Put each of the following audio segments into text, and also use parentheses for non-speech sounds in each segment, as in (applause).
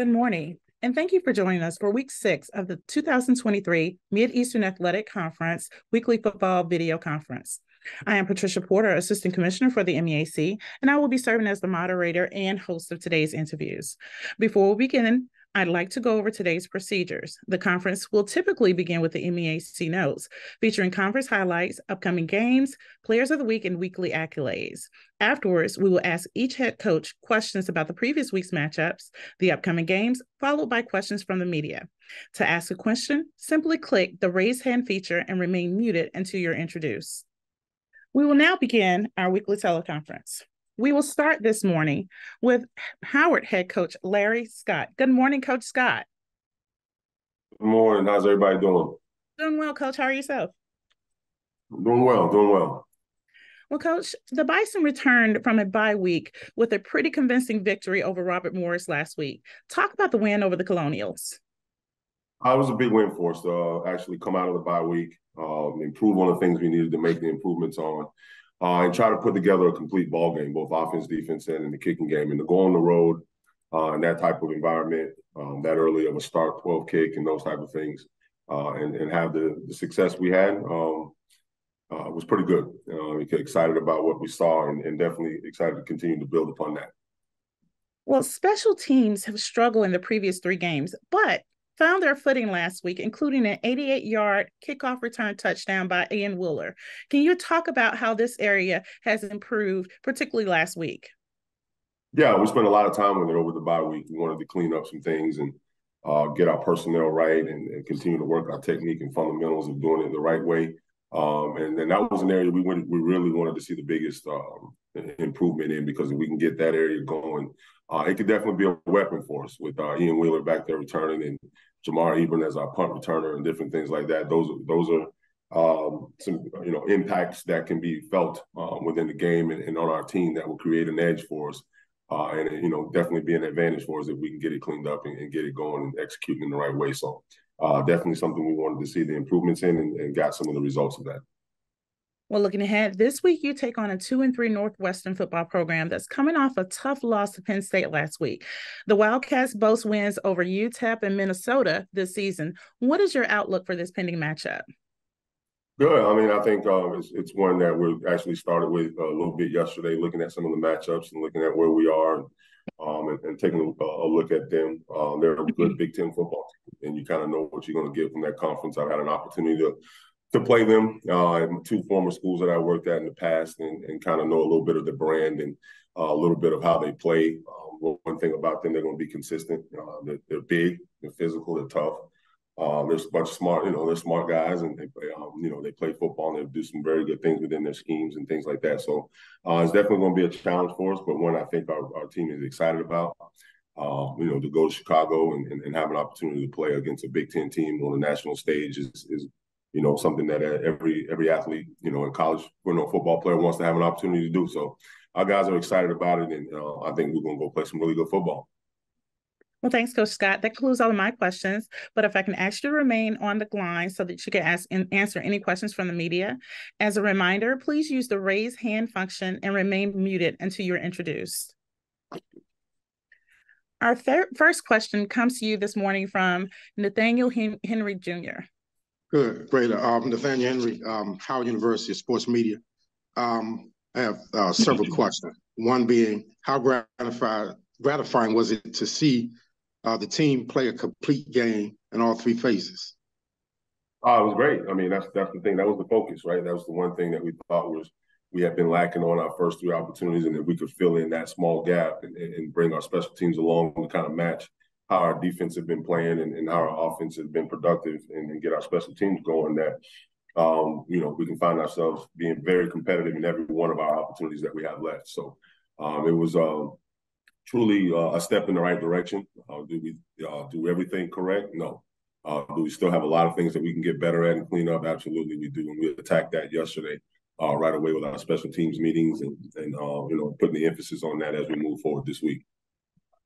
Good morning, and thank you for joining us for week six of the 2023 Mid-Eastern Athletic Conference Weekly Football Video Conference. I am Patricia Porter, Assistant Commissioner for the MEAC, and I will be serving as the moderator and host of today's interviews. Before we begin, I'd like to go over today's procedures. The conference will typically begin with the MEAC notes, featuring conference highlights, upcoming games, players of the week, and weekly accolades. Afterwards, we will ask each head coach questions about the previous week's matchups, the upcoming games, followed by questions from the media. To ask a question, simply click the raise hand feature and remain muted until you're introduced. We will now begin our weekly teleconference. We will start this morning with Howard head coach Larry Scott. Good morning, Coach Scott. Good morning. How's everybody doing? Doing well, Coach. How are yourself? Doing well, doing well. Well, Coach, the Bison returned from a bye week with a pretty convincing victory over Robert Morris last week. Talk about the win over the Colonials. Uh, it was a big win for us to uh, actually come out of the bye week, um, improve on the things we needed to make the improvements on uh, and try to put together a complete ball game, both offense, defense, and in the kicking game. And to go on the road uh, in that type of environment, um, that early of a start 12 kick and those type of things, uh, and, and have the, the success we had um, uh, was pretty good. Uh, excited about what we saw and, and definitely excited to continue to build upon that. Well, special teams have struggled in the previous three games, but found their footing last week, including an 88 yard kickoff return touchdown by Ian Wheeler. Can you talk about how this area has improved, particularly last week? Yeah, we spent a lot of time with it over the bye week. We wanted to clean up some things and uh, get our personnel right and, and, continue to work our technique and fundamentals of doing it the right way. Um, and then that was an area we went, we really wanted to see the biggest um, improvement in because if we can get that area going, uh, it could definitely be a weapon for us with uh, Ian Wheeler back there returning and Jamar Ebron as our punt returner and different things like that. Those are those are um, some you know impacts that can be felt um, within the game and, and, on our team that will create an edge for us. Uh, and you know definitely be an advantage for us if we can get it cleaned up and, and get it going and executing in the right way. So uh, definitely something we wanted to see the improvements in and, and got some of the results of that. Well, looking ahead, this week you take on a two and three Northwestern football program that's coming off a tough loss to Penn State last week. The Wildcats boast wins over UTEP and Minnesota this season. What is your outlook for this pending matchup? Good. I mean, I think um, it's, it's one that we actually started with a little bit yesterday, looking at some of the matchups and looking at where we are um, and, and, taking a, a, look at them. Uh, they're a good Big Ten football team, and you kind of know what you're going to get from that conference. I've had an opportunity to to play them. Uh, two former schools that I worked at in the past, and, and kind of know a little bit of the brand and uh, a little bit of how they play. Um, one thing about them, they're going to be consistent. Uh, they're, they're, big, they're physical, they're tough. Um, there's a bunch of smart, you know, they're smart guys, and they play, um, you know, they play football and they do some very good things within their schemes and things like that. So uh, it's definitely going to be a challenge for us, but one I think our, our team is excited about. Um, you know, to go to Chicago and, and, and, have an opportunity to play against a Big Ten team on the national stage is, is you know, something that every every athlete, you know, in college, you know, football player wants to have an opportunity to do. So our guys are excited about it, and uh, I think we're going to go play some really good football. Well, thanks, Coach Scott. That concludes all of my questions. But if I can ask you to remain on the line so that you can ask and answer any questions from the media. As a reminder, please use the raise hand function and remain muted until you're introduced. Our first question comes to you this morning from Nathaniel Hen Henry Jr. Good, great. Um, Nathaniel Henry, um, Howard University of Sports Media. Um, I have uh, several (laughs) questions. One being, how gratified, gratifying was it to see uh, the team play a complete game in all three phases? Oh, it was great. I mean, that's that's the thing. That was the focus, right? That was the one thing that we thought was we had been lacking on our first three opportunities, and that we could fill in that small gap and, and bring our special teams along to kind of match how our defense have been playing and, and how our offense has been productive and, and, get our special teams going that um, you know we can find ourselves being very competitive in every one of our opportunities that we have left. So um, it was um, truly uh, a step in the right direction. Uh, do we uh, do everything correct? No. Uh, do we still have a lot of things that we can get better at and clean up? Absolutely, we do. And we attacked that yesterday uh, right away with our special teams meetings and, and uh, you know putting the emphasis on that as we move forward this week.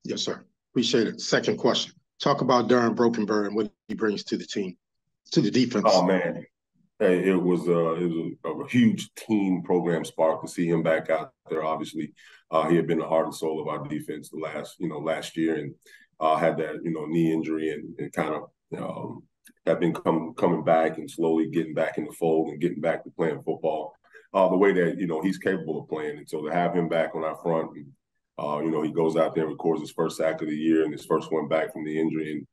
Yes, sir. Appreciate it. Second question. Talk about Darren Brokenberry and what he brings to the team, to the defense. Oh man, hey, it was uh, it was a, a, huge team program spark to see him back out there. Obviously, uh, he had been the heart and soul of our defense the last you know last year, and uh, had that you know knee injury and, and kind of um, have been come, coming back and slowly getting back in the fold and getting back to playing football uh, the way that you know he's capable of playing. And so to have him back on our front, and, uh, you know, he goes out there and records his first sack of the year and his first one back from the injury, and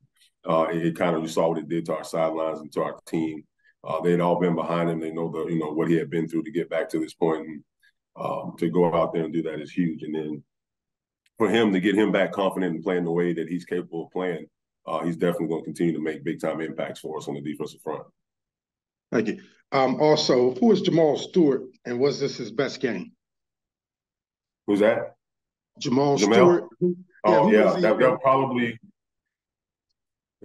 uh, it, it, kind of you saw what it did to our sidelines and to our team. Uh, they had all been behind him. They know the you know what he had been through to get back to this point, and um, to go out there and do that is huge. And then for him to get him back confident and playing the way that he's capable of playing, uh, he's definitely going to continue to make big time impacts for us on the defensive front. Thank you. Um, also, who is Jamal Stewart, and was this his best game? Who's that? Jamal Stewart. oh yeah, that, that probably.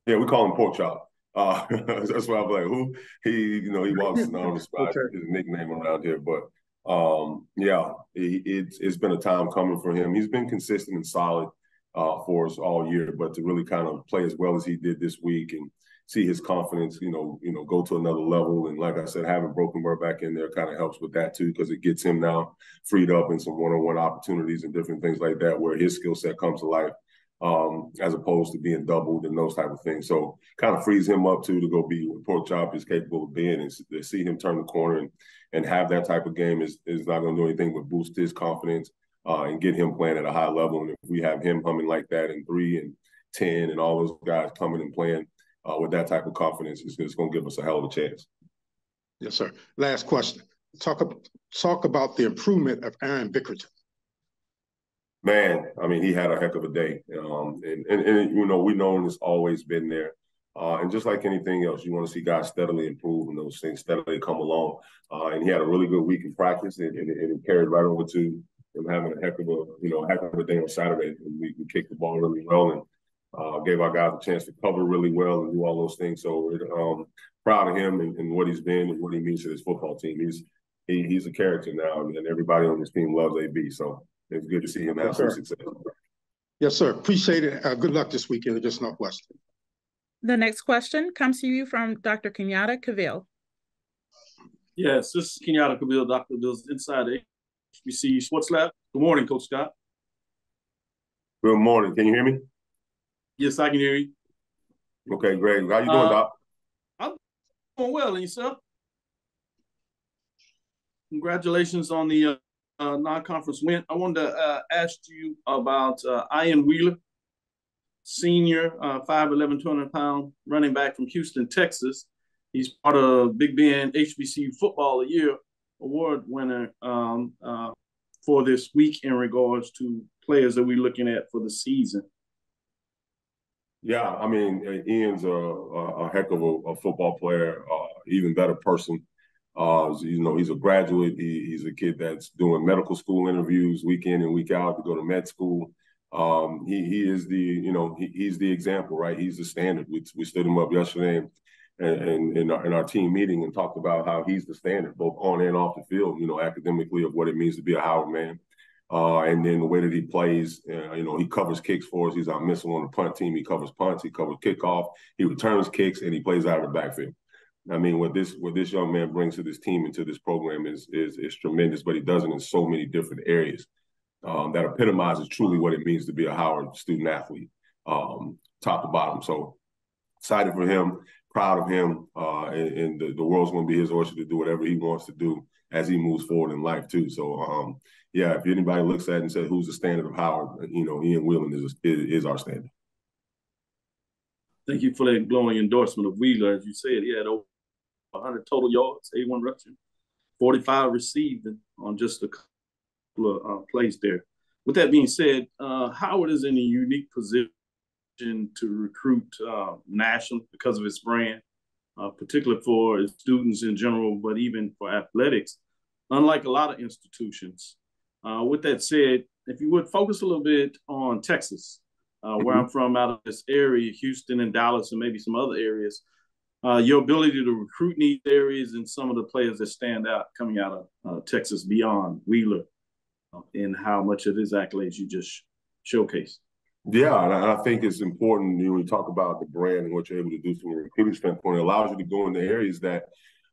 Yeah, we call him pork chop. Uh, (laughs) that's why I'm like, who he? You know, he walks on the (laughs) spot. Okay. His nickname around here, but um, yeah, it, it's it's been a time coming for him. He's been consistent and solid uh, for us all year, but to really kind of play as well as he did this week and see his confidence, you know, you know, go to another level. And like I said, having Brokenberry back in there kind of helps with that too, because it gets him now freed up in some one-on-one opportunities and different things like that, where his skill set comes to life, um, as opposed to being doubled and those type of things. So kind of frees him up too to go be what Pork Chop is capable of being, and to see him turn the corner and and have that type of game is is not going to do anything but boost his confidence. Uh, and get him playing at a high level. And if we have him humming like that in three and ten, and all those guys coming and playing uh, with that type of confidence, it's, it's going to give us a hell of a chance. Yes, sir. Last question. Talk talk about the improvement of Aaron Bickerton. Man, I mean, he had a heck of a day, um, and, and, and you know we know it's always been there. Uh, and just like anything else, you want to see guys steadily improve and those things steadily come along. Uh, and he had a really good week in practice, and, and, and, it carried right over to him having a heck of a you know heck of a day on Saturday. And we, we kicked the ball really well, and uh, gave our guys a chance to cover really well and do all those things. So um, proud of him and, and, what he's been and what he means to this football team. He's he, he's a character now, and everybody on this team loves AB. So it's good to see him have yes, some success. Yes, sir. Appreciate it. Uh, good luck this weekend against Northwestern. The next question comes to you from Dr. Kenyatta Cavill. Yes, this is Kenyatta Cavill, Dr. Bill's Inside HBC Sports Lab. Good morning, Coach Scott. Good morning. Can you hear me? Yes, I can hear you. Okay, great. How you doing, uh, Doc? I'm doing well, and yourself? Congratulations on the uh, uh, non-conference win. I wanted to uh, ask you about uh, Ian Wheeler, senior, uh, 5'11", 200 pound running back from Houston, Texas. He's part of Big Ben HBCU Football of the Year award winner um, uh, for this week in regards to players that we're looking at for the season. Yeah, I mean, Ian's a, a, heck of a, a football player, uh, even better person. Uh, you know, he's a graduate. He, he's a kid that's doing medical school interviews week in and week out to go to med school. Um, he he is the you know he, he's the example, right? He's the standard. We we stood him up yesterday and, in, our, in our team meeting and talked about how he's the standard, both on and off the field. You know, academically of what it means to be a Howard man. Uh, and then the way that he plays, uh, you know, he covers kicks for us. He's our missile on the punt team. He covers punts. He covers kickoff. He returns kicks, and he plays out of the backfield. I mean, what this what this young man brings to this team and to this program is is is tremendous. But he does it in so many different areas um, that epitomizes truly what it means to be a Howard student athlete, um, top to bottom. So excited for him, proud of him, uh, and, and the, the world's going to be his oyster to do whatever he wants to do as he moves forward in life too. So um, yeah, if anybody looks at it and says who's the standard of Howard, you know, Ian Wheeler is, is, is our standard. Thank you for that glowing endorsement of Wheeler. As you said, he had over 100 total yards, 81 rushing, 45 receiving on just a couple of uh, plays there. With that being said, uh, Howard is in a unique position to recruit uh, nationally because of its brand uh, particularly for students in general, but even for athletics, unlike a lot of institutions. Uh, with that said, if you would focus a little bit on Texas, uh, where mm-hmm. I'm from, out of this area, Houston and Dallas, and maybe some other areas, uh, your ability to recruit in these areas and some of the players that stand out coming out of uh, Texas beyond Wheeler, uh, and how much of his accolades you just showcased. Yeah, and I think it's important you know, when you talk about the brand and what you're able to do from a recruiting standpoint. It allows you to go into areas that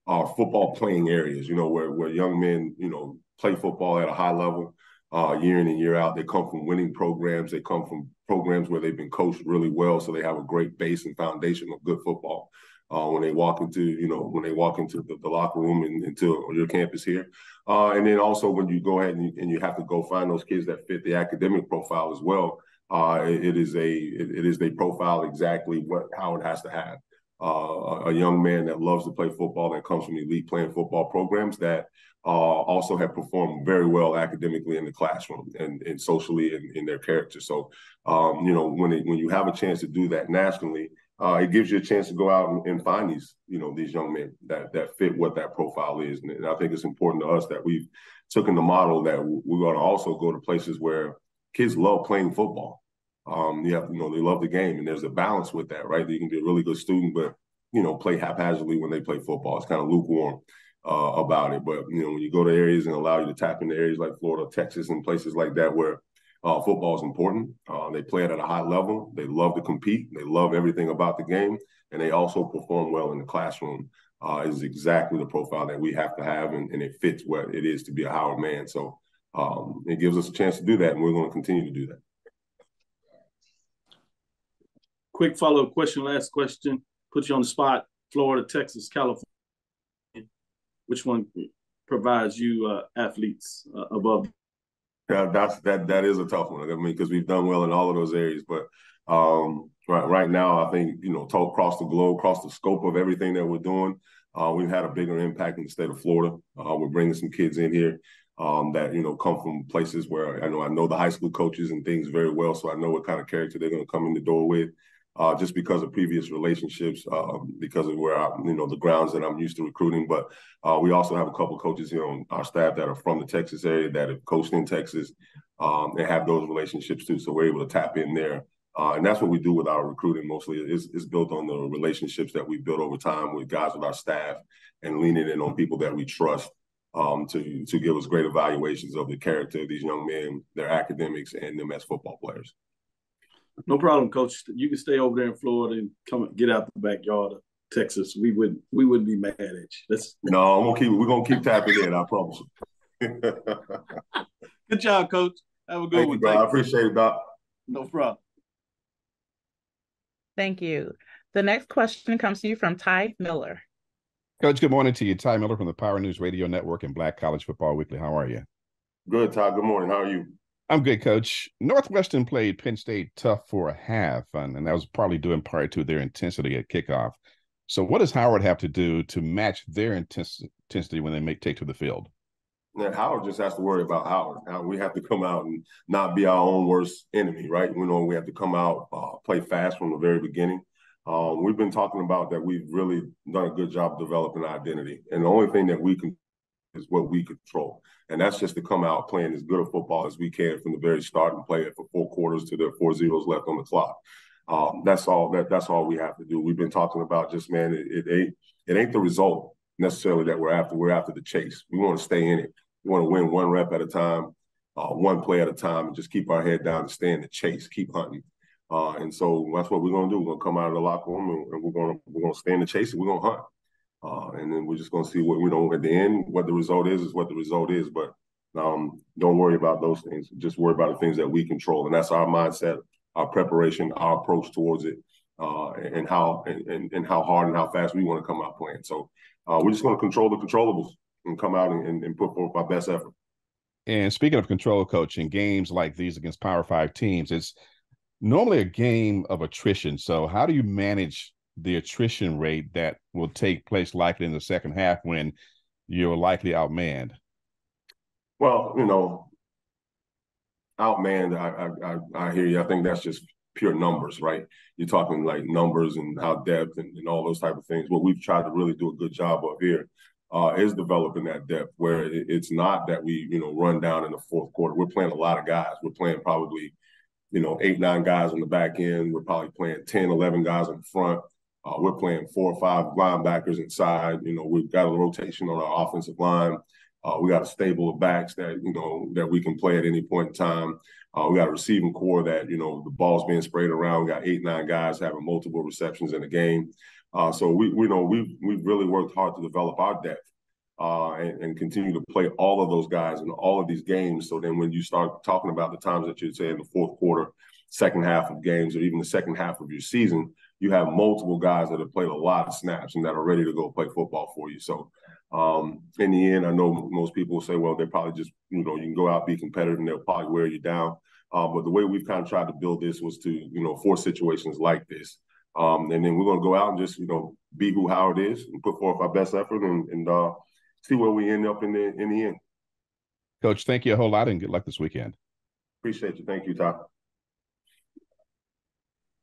are football playing areas, you know, where where young men, you know, play football at a high level. uh, year in and year out. They come from winning programs. They come from programs where they've been coached really well, so they have a great base and foundation of good football. Uh, when they walk into, you know, when they walk into the, the locker room and into your campus here, uh, and then also when you go ahead and you, and you, have to go find those kids that fit the academic profile as well. Uh, it, it is a it, it is a profile exactly what Howard has to have. Uh, a young man that loves to play football that comes from elite playing football programs that uh, also have performed very well academically in the classroom and, and socially in, in their character. So, um, you know, when it, when you have a chance to do that nationally, uh, it gives you a chance to go out and, and, find these, you know, these young men that that fit what that profile is. And, and I think it's important to us that we've taken the model that we're going to also go to places where kids love playing football. Um, you have, you know, they love the game, and there's a balance with that, right? You can be a really good student, but you know, play haphazardly when they play football. It's kind of lukewarm uh, about it. But you know, when you go to areas and allow you to tap into areas like Florida, Texas, and places like that where uh, football is important, uh, they play it at a high level. They love to compete. They love everything about the game, and they also perform well in the classroom. Uh, is exactly the profile that we have to have, and, and, it fits what it is to be a Howard man. So um, it gives us a chance to do that, and we're going to continue to do that. Quick follow up question, last question. Put you on the spot. Florida, Texas, California which one provides you uh, athletes uh, above? Yeah, that's that that is a tough one. I mean, because we've done well in all of those areas, but um, right right now, I think you know, across the globe, across the scope of everything that we're doing, uh, we've had a bigger impact in the state of Florida. Uh, we're bringing some kids in here um, that you know come from places where I know I know the high school coaches and things very well, so I know what kind of character they're going to come in the door with uh, just because of previous relationships, uh, because of where I, you know the grounds that I'm used to recruiting. But uh, we also have a couple coaches here on our staff that are from the Texas area that have coached in Texas um, and have those relationships too. So we're able to tap in there. Uh, and that's what we do with our recruiting mostly. It's, it's built on the relationships that we built over time with guys with our staff and leaning in on people that we trust um, to to give us great evaluations of the character of these young men, their academics, and them as football players. No problem, Coach. You can stay over there in Florida and come get out the backyard of Texas. We would we wouldn't be mad at you. That's (laughs) no, I'm gonna keep. We're gonna keep tapping in. I promise. (laughs) good job, Coach. Have a good Thank one. You, I appreciate it, Doc. No problem. Thank you. The next question comes to you from Ty Miller. Coach, good morning to you. Ty Miller from the Power News Radio Network and Black College Football Weekly. How are you? Good, Ty. Good morning. How are you? I'm good, coach. Northwestern played Penn State tough for a half, and, and that was probably due in part to their intensity at kickoff. So, what does Howard have to do to match their intensity when they make take to the field? Yeah, Howard just has to worry about Howard. Now, we have to come out and not be our own worst enemy, right? We know we have to come out, uh, play fast from the very beginning. Um, we've been talking about that we've really done a good job developing identity. And the only thing that we can is what we control. And that's just to come out playing as good a football as we can from the very start and play it for four quarters to the four zeros left on the clock. Um, that's all that that's all we have to do. We've been talking about just man, it, it ain't it ain't the result necessarily that we're after. We're after the chase. We want to stay in it. We want to win one rep at a time, uh, one play at a time, and just keep our head down and stay in the chase, keep hunting. Uh, and so that's what we're gonna do. We're gonna come out of the locker room and, and we're gonna we're gonna stay in the chase and we're gonna hunt. Uh, and then we're just going to see what we know at the end. What the result is is what the result is. But um, don't worry about those things. Just worry about the things that we control, and that's our mindset, our preparation, our approach towards it, uh, and how and, and, how hard and how fast we want to come out playing. So uh, we're just going to control the controllables and come out and, and put forth our best effort. And speaking of control, coach, in games like these against Power Five teams, it's normally a game of attrition. So how do you manage the attrition rate that will take place likely in the second half when you're likely outmanned? Well, you know, outmanned, I, I, I hear you. I think that's just pure numbers, right? You're talking like numbers and how depth and, and all those type of things. What we've tried to really do a good job of here uh, is developing that depth where it, it's not that we, you know, run down in the fourth quarter. We're playing a lot of guys. We're playing probably, you know, eight, nine guys on the back end. We're probably playing 10, 11 guys in the front. Uh, we're playing four or five linebackers inside. You know, we've got a rotation on our offensive line. Uh, we got a stable of backs that you know that we can play at any point in time. Uh, we got a receiving core that you know the ball's being sprayed around. We got eight nine guys having multiple receptions in a game. Uh, so we we know we we really worked hard to develop our depth. uh, and, and, continue to play all of those guys in all of these games. So then when you start talking about the times that you'd say in the fourth quarter, second half of games, or even the second half of your season, you have multiple guys that have played a lot of snaps and that are ready to go play football for you. So um, in the end, I know most people say, well, they probably just, you know, you can go out, be competitive, and they'll probably wear you down. Um, but the way we've kind of tried to build this was to, you know, for situations like this. Um, and then we're going to go out and just, you know, be who Howard is and put forth our best effort and, and uh, see where we end up in the in the end. Coach, thank you a whole lot and good luck this weekend. Appreciate you. Thank you, Todd.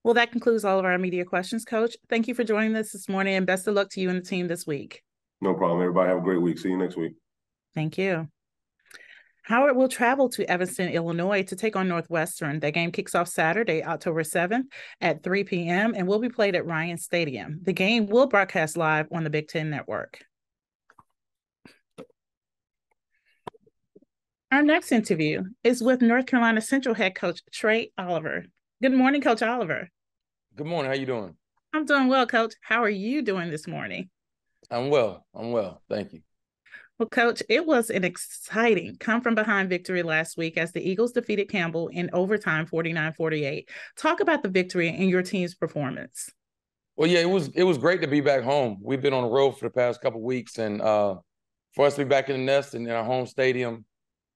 Well, that concludes all of our media questions, Coach. Thank you for joining us this morning and best of luck to you and the team this week. No problem. Everybody have a great week. See you next week. Thank you. Howard will travel to Evanston, Illinois to take on Northwestern. That game kicks off Saturday, October 7th at 3 p.m. and will be played at Ryan Stadium. The game will broadcast live on the Big Ten Network. Our next interview is with North Carolina Central head coach Trey Oliver. Good morning, Coach Oliver. Good morning. How you doing? I'm doing well, Coach. How are you doing this morning? I'm well. I'm well. Thank you. Well, Coach, it was an exciting come from behind victory last week as the Eagles defeated Campbell in overtime 49 48. Talk about the victory and your team's performance. Well, yeah, it was it was great to be back home. We've been on the road for the past couple weeks, and uh, for us to be back in the nest and in our home stadium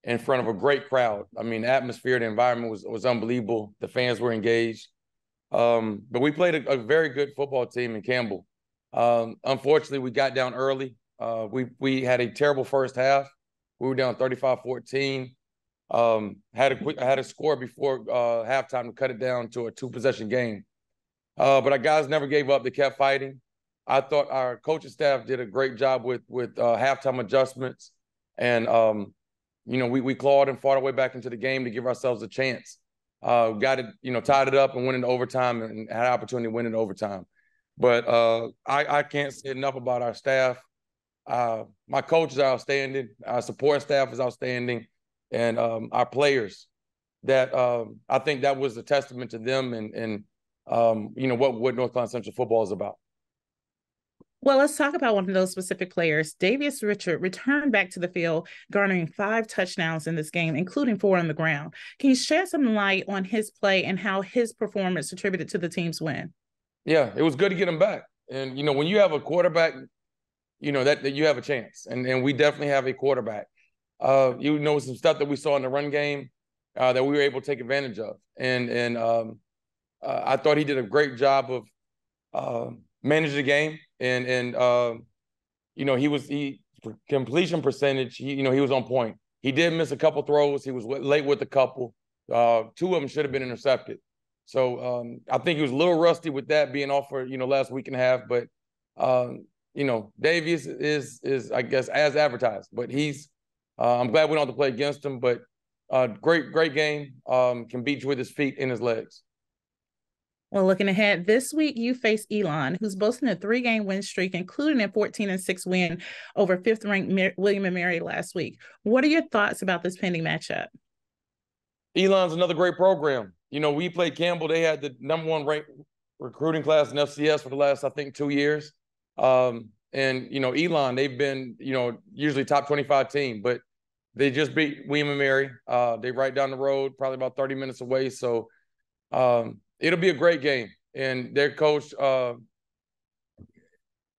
in front of a great crowd. I mean, the atmosphere, the environment was was unbelievable. The fans were engaged. Um, but we played a, a, very good football team in Campbell. Um, unfortunately, we got down early. Uh, we we had a terrible first half. We were down 35-14. Um, had a had a score before uh, halftime to cut it down to a two possession game. Uh, but our guys never gave up. They kept fighting. I thought our coaching staff did a great job with with uh, halftime adjustments, and um, you know we we clawed and fought our way back into the game to give ourselves a chance. Uh, got it, you know, tied it up and went into overtime and had an opportunity to win in overtime. But uh, I, I can't say enough about our staff. Uh, my coach is outstanding. Our support staff is outstanding, and um, our players. That um, I think that was a testament to them and and um, you know what what North Carolina Central football is about. Well, let's talk about one of those specific players. Davius Richard returned back to the field, garnering five touchdowns in this game, including four on the ground. Can you shed some light on his play and how his performance attributed to the team's win? Yeah, it was good to get him back. And you know, when you have a quarterback, you know that, that you have a chance, and and we definitely have a quarterback. Uh, you know, some stuff that we saw in the run game uh, that we were able to take advantage of, and and um, uh, I thought he did a great job of uh, managing the game and and uh, you know he was he completion percentage. He, you know he was on point. He did miss a couple throws. He was late with a couple. Uh, two of them should have been intercepted. So um, I think he was a little rusty with that being off for you know last week and a half. But um, you know Davius is is I guess as advertised. But he's uh, I'm glad we don't have to play against him. But uh, great great game. Um, can beat you with his feet and his legs. Well, looking ahead, this week you face Elon, who's boasting a three game win streak, including a 14 and 6 win over fifth ranked Mar- William and Mary last week. What are your thoughts about this pending matchup? Elon's another great program. You know, we played Campbell. They had the number one ranked recruiting class in FCS for the last, I think, two years. Um, and, you know, Elon, they've been, you know, usually top 25 team, but they just beat William and Mary. Uh, they right down the road, probably about 30 minutes away. So, um, it'll be a great game. And their coach, uh,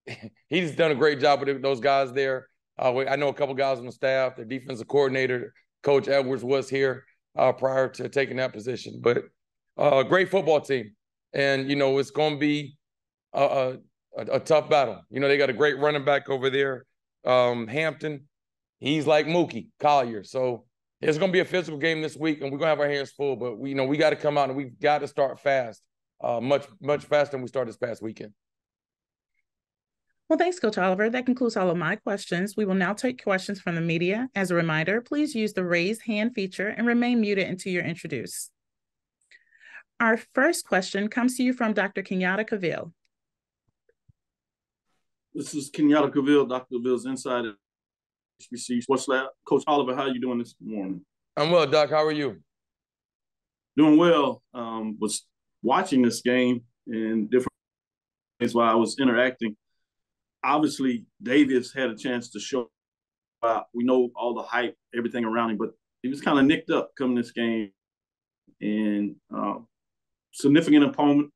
(laughs) he's done a great job with those guys there. Uh, I know a couple guys on the staff. Their defensive coordinator, Coach Edwards, was here uh, prior to taking that position. But uh, a great football team, and you know it's going to be a, a, a, tough battle. You know they got a great running back over there, um, Hampton. He's like Mookie Collier, so it's going to be a physical game this week, and we're going to have our hands full. But we, you know, we got to come out and we've got to start fast, uh, much much faster than we started this past weekend. Well, thanks, Coach Oliver. That concludes all of my questions. We will now take questions from the media. As a reminder, please use the raise hand feature and remain muted until you're introduced. Our first question comes to you from Dr. Kenyatta Cavill. This is Kenyatta Cavill, Dr. Cavill's Insider HBC Sports Lab. Coach Oliver, how are you doing this morning? I'm well, Doc. How are you? Doing well. Um, was watching this game in different ways while I was interacting. Obviously, Davius had a chance to show. We know all the hype, everything around him, but he was kind of nicked up coming this game, and uh, significant opponent,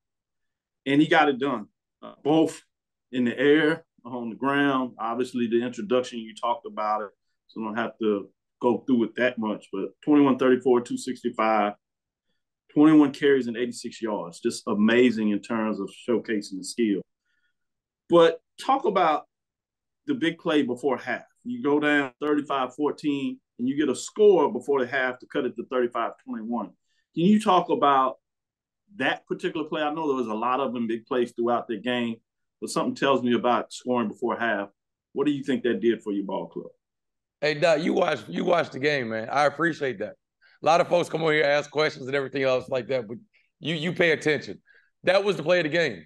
and he got it done, uh, both in the air, on the ground. Obviously, the introduction you talked about it, so I don't have to go through it that much. But 21 34, 265, 21 carries and 86 yards. Just amazing in terms of showcasing the skill. But talk about the big play before half. You go down 35 14 and you get a score before the half to cut it to 35 21. Can you talk about that particular play? I know there was a lot of them big plays throughout the game, but something tells me about scoring before half. What do you think that did for your ball club? Hey Doc, you watch you watch the game, man. I appreciate that. A lot of folks come over here ask questions and everything else like that, but you you pay attention. That was the play of the game.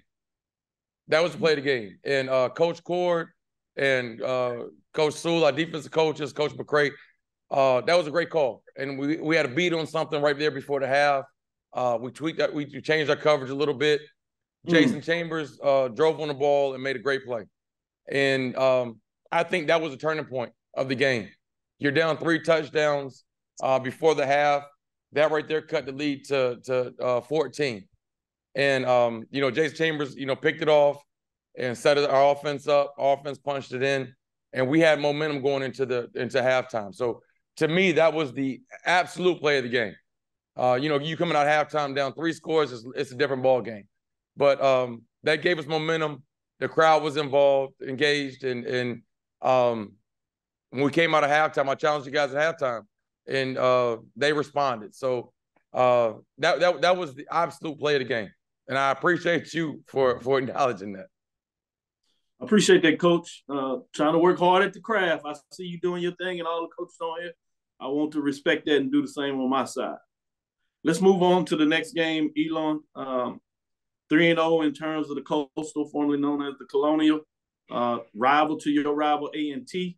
That was the play of the game. And uh, Coach Cord and uh, Coach Sewell, our defensive coaches, Coach McCray, uh, that was a great call. And we we had a beat on something right there before the half. Uh, we tweaked that. We changed our coverage a little bit. Mm. Jason Chambers uh, drove on the ball and made a great play. And um, I think that was a turning point of the game. You're down three touchdowns uh, before the half. That right there cut the lead to to uh, 14. And um, you know, Jason Chambers, you know, picked it off and set our offense up. Offense punched it in, and we had momentum going into the into halftime. So to me, that was the absolute play of the game. Uh, you know, you coming out halftime down three scores, it's, it's a different ball game. But um, that gave us momentum. The crowd was involved, engaged, and and um, when we came out of halftime, I challenged you guys at halftime, and uh, they responded. So uh, that that that was the absolute play of the game, and I appreciate you for for acknowledging that. I appreciate that, Coach. Uh, trying to work hard at the craft. I see you doing your thing, and all the coaches on here. I want to respect that and do the same on my side. Let's move on to the next game, Elon. Um, 3 and 0 in terms of the Coastal, formerly known as the Colonial, uh, rival to your rival A&T.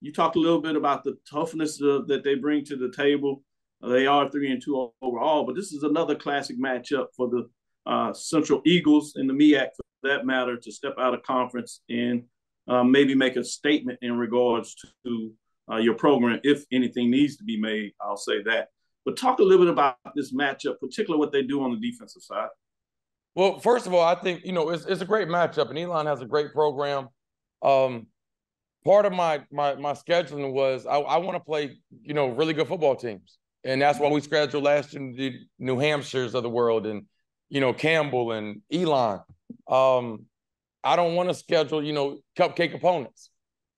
You talked a little bit about the toughness uh, that they bring to the table. Uh, they are 3 and 2 overall, but this is another classic matchup for the uh, Central Eagles and the MEAC for that matter to step out of conference and uh, maybe make a statement in regards to uh, your program if anything needs to be made. I'll say that. But talk a little bit about this matchup, particularly what they do on the defensive side. Well, first of all, I think you know it's it's a great matchup, and Elon has a great program. Um, part of my my my scheduling was I, I want to play you know really good football teams, and that's why we scheduled last year the New Hampshire's of the world, and you know Campbell and Elon. Um, I don't want to schedule you know cupcake opponents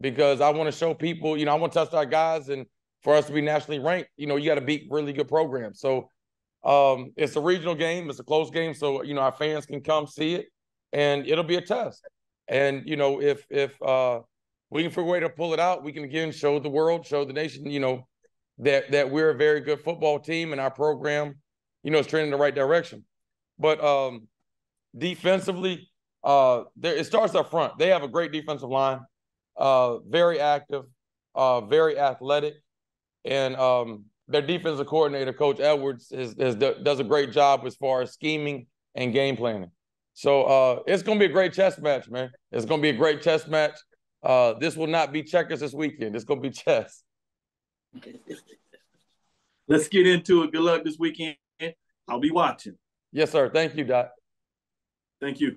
because I want to show people you know I want to test our guys, and for us to be nationally ranked, you know you got to beat really good programs. So um, it's a regional game. It's a close game, so you know our fans can come see it, and it'll be a test. And you know, if if uh, we can figure a way to pull it out, we can again show the world, show the nation, you know, that that we're a very good football team, and our program, you know, is trending in the right direction. But um, defensively, uh, there, it starts up front. They have a great defensive line, uh, very active, uh, very athletic, and um, their defensive coordinator, Coach Edwards, is, is, does a great job as far as scheming and game planning. So uh, it's going to be a great chess match, man. It's going to be a great chess match. Uh, this will not be checkers this weekend. It's going to be chess. Let's get into it. Good luck this weekend. I'll be watching. Yes, sir. Thank you, Doc. Thank you.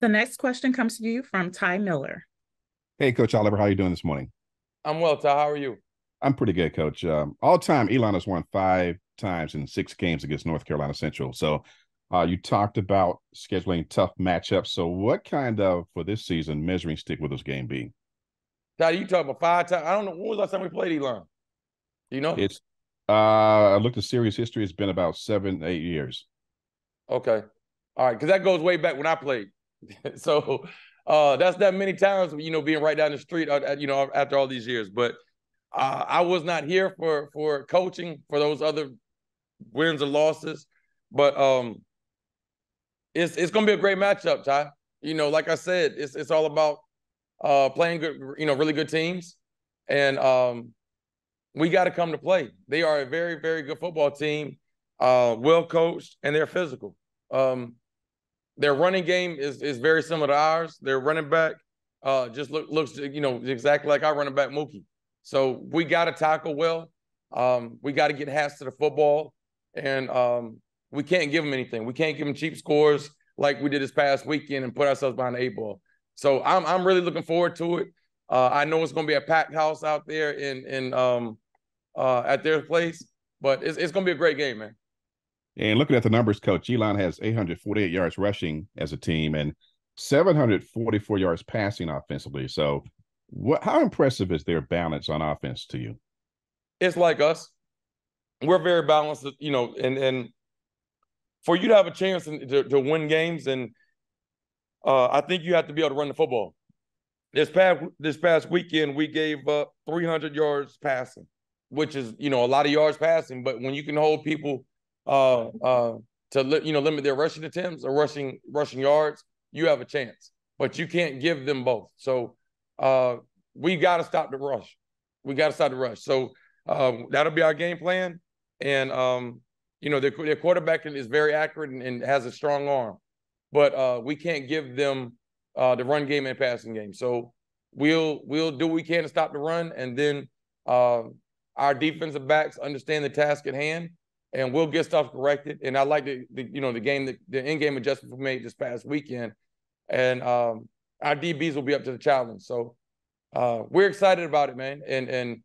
The next question comes to you from Ty Miller. Hey, Coach Oliver, how are you doing this morning? I'm well, Ty. How are you? I'm pretty good, Coach. Um, all time, Elon has won five times in six games against North Carolina Central. So uh, you talked about scheduling tough matchups. So what kind of, for this season, measuring stick will this game be? Ty, you talk about five times? I don't know. When was the last time we played Elon? You know? It's, uh, I looked at series history. It's been about seven, eight years. Okay. All right. Because that goes way back when I played. (laughs) so uh, that's that many times, you know, being right down the street, uh, you know, after all these years. But uh, I was not here for for coaching for those other wins and losses. But um, it's it's gonna be a great matchup, Ty. You know, like I said, it's it's all about uh playing good, you know, really good teams, and um, we got to come to play. They are a very very good football team, uh, well coached, and they're physical. Um, their running game is is very similar to ours. Their running back, uh, just look, looks, you know, exactly like our running back Mookie. So we got to tackle well. Um, we got to get hats to the football, and um, we can't give them anything. We can't give them cheap scores like we did this past weekend and put ourselves behind the eight ball. So I'm I'm really looking forward to it. Uh, I know it's going to be a packed house out there in in um uh at their place, but it's it's going to be a great game, man. And looking at the numbers, Coach Elon has 848 yards rushing as a team and 744 yards passing offensively. So, what? How impressive is their balance on offense to you? It's like us. We're very balanced, you know, and and for you to have a chance to, to win games, and uh, I think you have to be able to run the football. This past this past weekend, we gave up 300 yards passing, which is you know a lot of yards passing. But when you can hold people uh, uh, to li- you know limit their rushing attempts or rushing rushing yards, you have a chance. But you can't give them both. So uh, we got to stop the rush. We got to stop the rush. So um, that'll be our game plan. And um, you know their, their quarterback is very accurate and, and has a strong arm, but uh, we can't give them uh, the run game and passing game. So we'll we'll do what we can to stop the run, and then uh, our defensive backs understand the task at hand, and we'll get stuff corrected. And I like the, the you know the game the, the in game adjustment we made this past weekend, and um, our DBs will be up to the challenge. So uh, we're excited about it, man. And and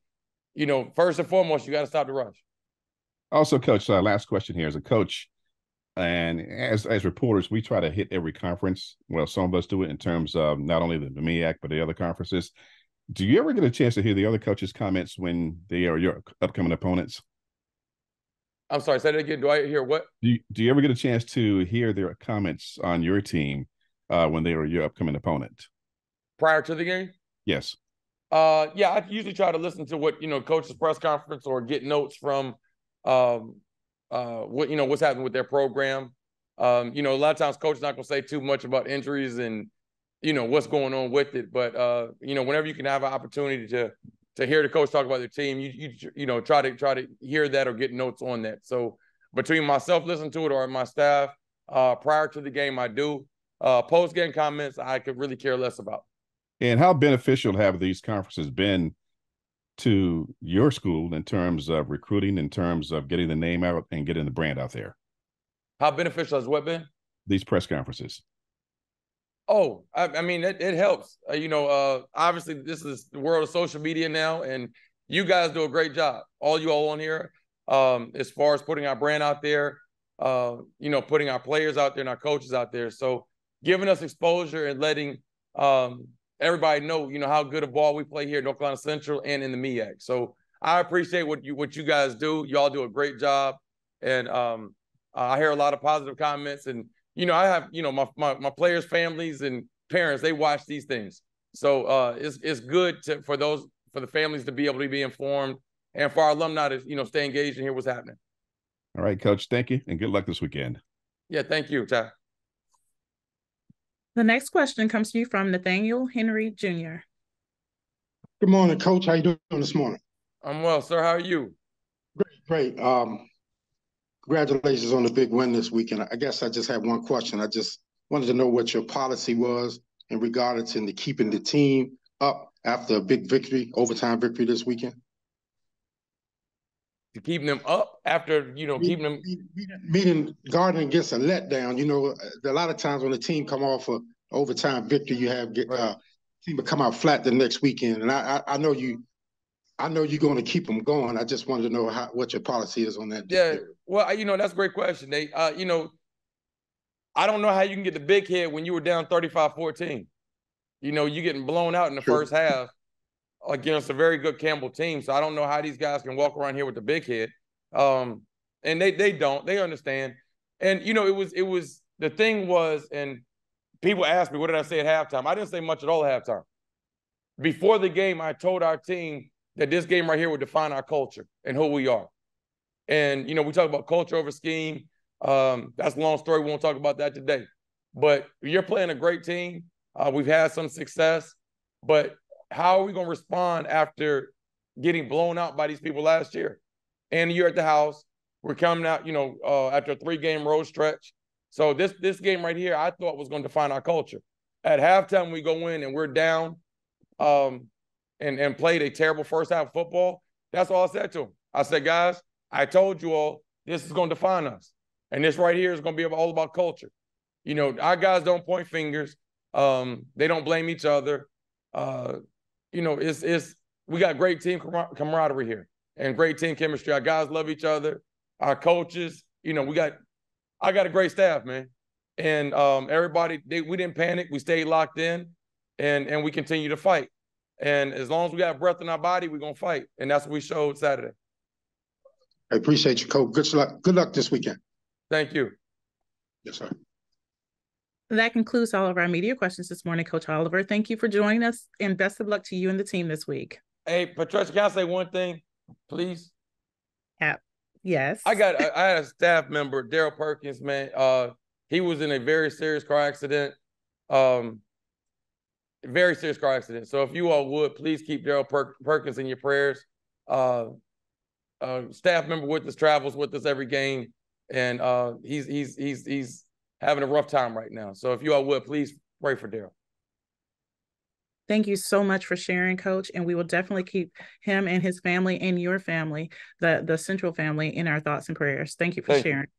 you know first and foremost, you got to stop the rush. Also, coach, uh, last question here as a coach and as as reporters, we try to hit every conference. Well, some of us do it in terms of not only the, MEAC but the other conferences. Do you ever get a chance to hear the other coaches' comments when they are your upcoming opponents? I'm sorry, say that again. Do I hear what? Do you, do you ever get a chance to hear their comments on your team uh, when they are your upcoming opponent? Prior to the game? Yes. Uh, yeah, I usually try to listen to what you know, coach's press conference or get notes from um, uh, what you know what's happening with their program. Um, you know, a lot of times coach's not gonna say too much about injuries and you know what's going on with it. But uh, you know, whenever you can have an opportunity to to hear the coach talk about their team, you you you know try to try to hear that or get notes on that. So between myself listening to it or my staff uh, prior to the game, I do. Uh, post game comments, I could really care less about. And how beneficial have these conferences been to your school in terms of recruiting, in terms of getting the name out and getting the brand out there? How beneficial has what been? These press conferences. Oh, I, I mean, it, it helps. Uh, you know, uh, obviously, this is the world of social media now, and you guys do a great job. All you all on here, um, as far as putting our brand out there, uh, you know, putting our players out there and our coaches out there. So, giving us exposure and letting um, everybody know, you know, how good a ball we play here at North Carolina Central and in the MEAC. So I appreciate what you what you guys do. Y'all do a great job, and um, I hear a lot of positive comments. And you know, I have you know my my, my players' families and parents they watch these things, so uh, it's it's good to, for those for the families to be able to be informed, and for our alumni to you know stay engaged and hear what's happening. All right, Coach. Thank you, and good luck this weekend. Yeah, thank you, Ty. The next question comes to you from Nathaniel Henry Jr. Good morning, Coach. How you doing this morning? I'm well, sir. How are you? Great, great. Um, congratulations on the big win this weekend. I guess I just have one question. I just wanted to know what your policy was in regards to the keeping the team up after a big victory, overtime victory this weekend. To keeping them up after you know keeping them meeting guarding against a letdown. You know, a lot of times when a team come off a overtime victory, you have get right. uh, team to come out flat the next weekend. And I, I, I know you, I know you're going to keep them going. I just wanted to know how what your policy is on that. Yeah, well, you know that's a great question. They, uh, you know, I don't know how you can get the big hit when you were down 35-14. You know, you're getting blown out in the first half against a very good Campbell team. So I don't know how these guys can walk around here with the big hit. Um, and they they don't. They understand. And you know, it was it was the thing was, and people asked me, what did I say at halftime? I didn't say much at all at halftime. Before the game, I told our team that this game right here would define our culture and who we are. And you know, we talk about culture over scheme. Um, that's a long story. We won't talk about that today. But you're playing a great team. Uh, we've had some success, but how are we going to respond after getting blown out by these people last year? And you're at the house. We're coming out, you know, uh, after a three game road stretch. So this this game right here, I thought was going to define our culture. at halftime we go in and we're down, um, and and played a terrible first half football. That's all I said to them. I said, guys, I told you all this is going to define us, and this right here is going to be all about culture. You know, our guys don't point fingers. Um, they don't blame each other. Uh, you know, it's it's we got great team camaraderie here and great team chemistry. Our guys love each other. Our coaches, you know, we got I got a great staff, man. And um, everybody, they, we didn't panic. We stayed locked in, and and we continue to fight. And as long as we got breath in our body, we're gonna fight. And that's what we showed Saturday. I appreciate you, coach. Good luck. Good luck this weekend. Thank you. Yes, sir. That concludes all of our media questions this morning, Coach Oliver. Thank you for joining us, and best of luck to you and the team this week. Hey, Patricia, can I say one thing, please? Yeah. Yes. I got. I had a staff member, Daryl Perkins. Man, uh, he was in a very serious car accident. Um, very serious car accident. So if you all would please keep Daryl per- Perkins in your prayers. Uh, uh, staff member with us travels with us every game, and uh, he's he's he's he's having a rough time right now. So if you all would please pray for Daryl. Thank you so much for sharing, Coach. And we will definitely keep him and his family and your family, the, the Central family, in our thoughts and prayers. Thank you for Thank sharing. You.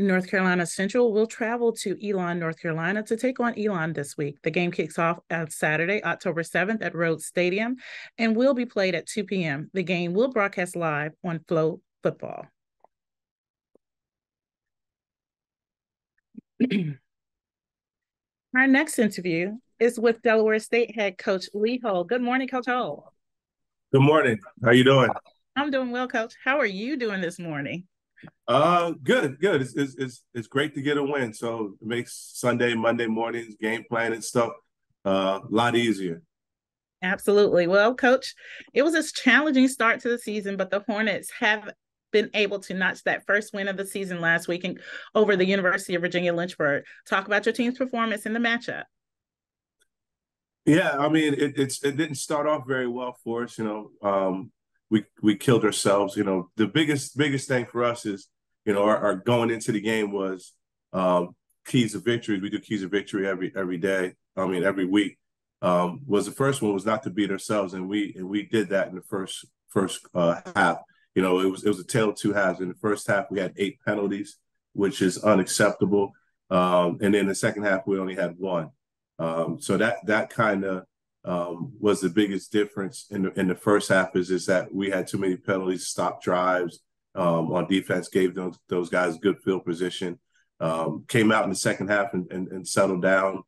North Carolina Central will travel to Elon, North Carolina to take on Elon this week. The game kicks off on Saturday, October 7th at Rhodes Stadium and will be played at 2 p.m. The game will broadcast live on Flow Football. (clears throat) Our next interview is with Delaware State head coach Lee Hull. Good morning, Coach Hull. Good morning. How are you doing? I'm doing well, Coach. How are you doing this morning? Uh, good, good. It's it's it's, it's great to get a win. So it makes Sunday, Monday mornings, game plan and stuff uh, a lot easier. Absolutely. Well, coach, it was a challenging start to the season, but the Hornets have been able to notch that first win of the season last week and over the University of Virginia Lynchburg. Talk about your team's performance in the matchup. Yeah, I mean, it, it's it didn't start off very well for us. You know, um, we we killed ourselves. You know, the biggest biggest thing for us is you know our, our going into the game was um, keys of victory. We do keys of victory every every day. I mean, every week. Um, was the first one was not to beat ourselves, and we and we did that in the first first uh, half you know, it was it was a tale of two halves. In the first half, we had eight penalties, which is unacceptable. Um, and then the second half, we only had one. Um, so that that kind of um, was the biggest difference in the in the first half is is that we had too many penalties, stop drives um, on defense, gave those those guys good field position. Um, came out in the second half and, and, and settled down.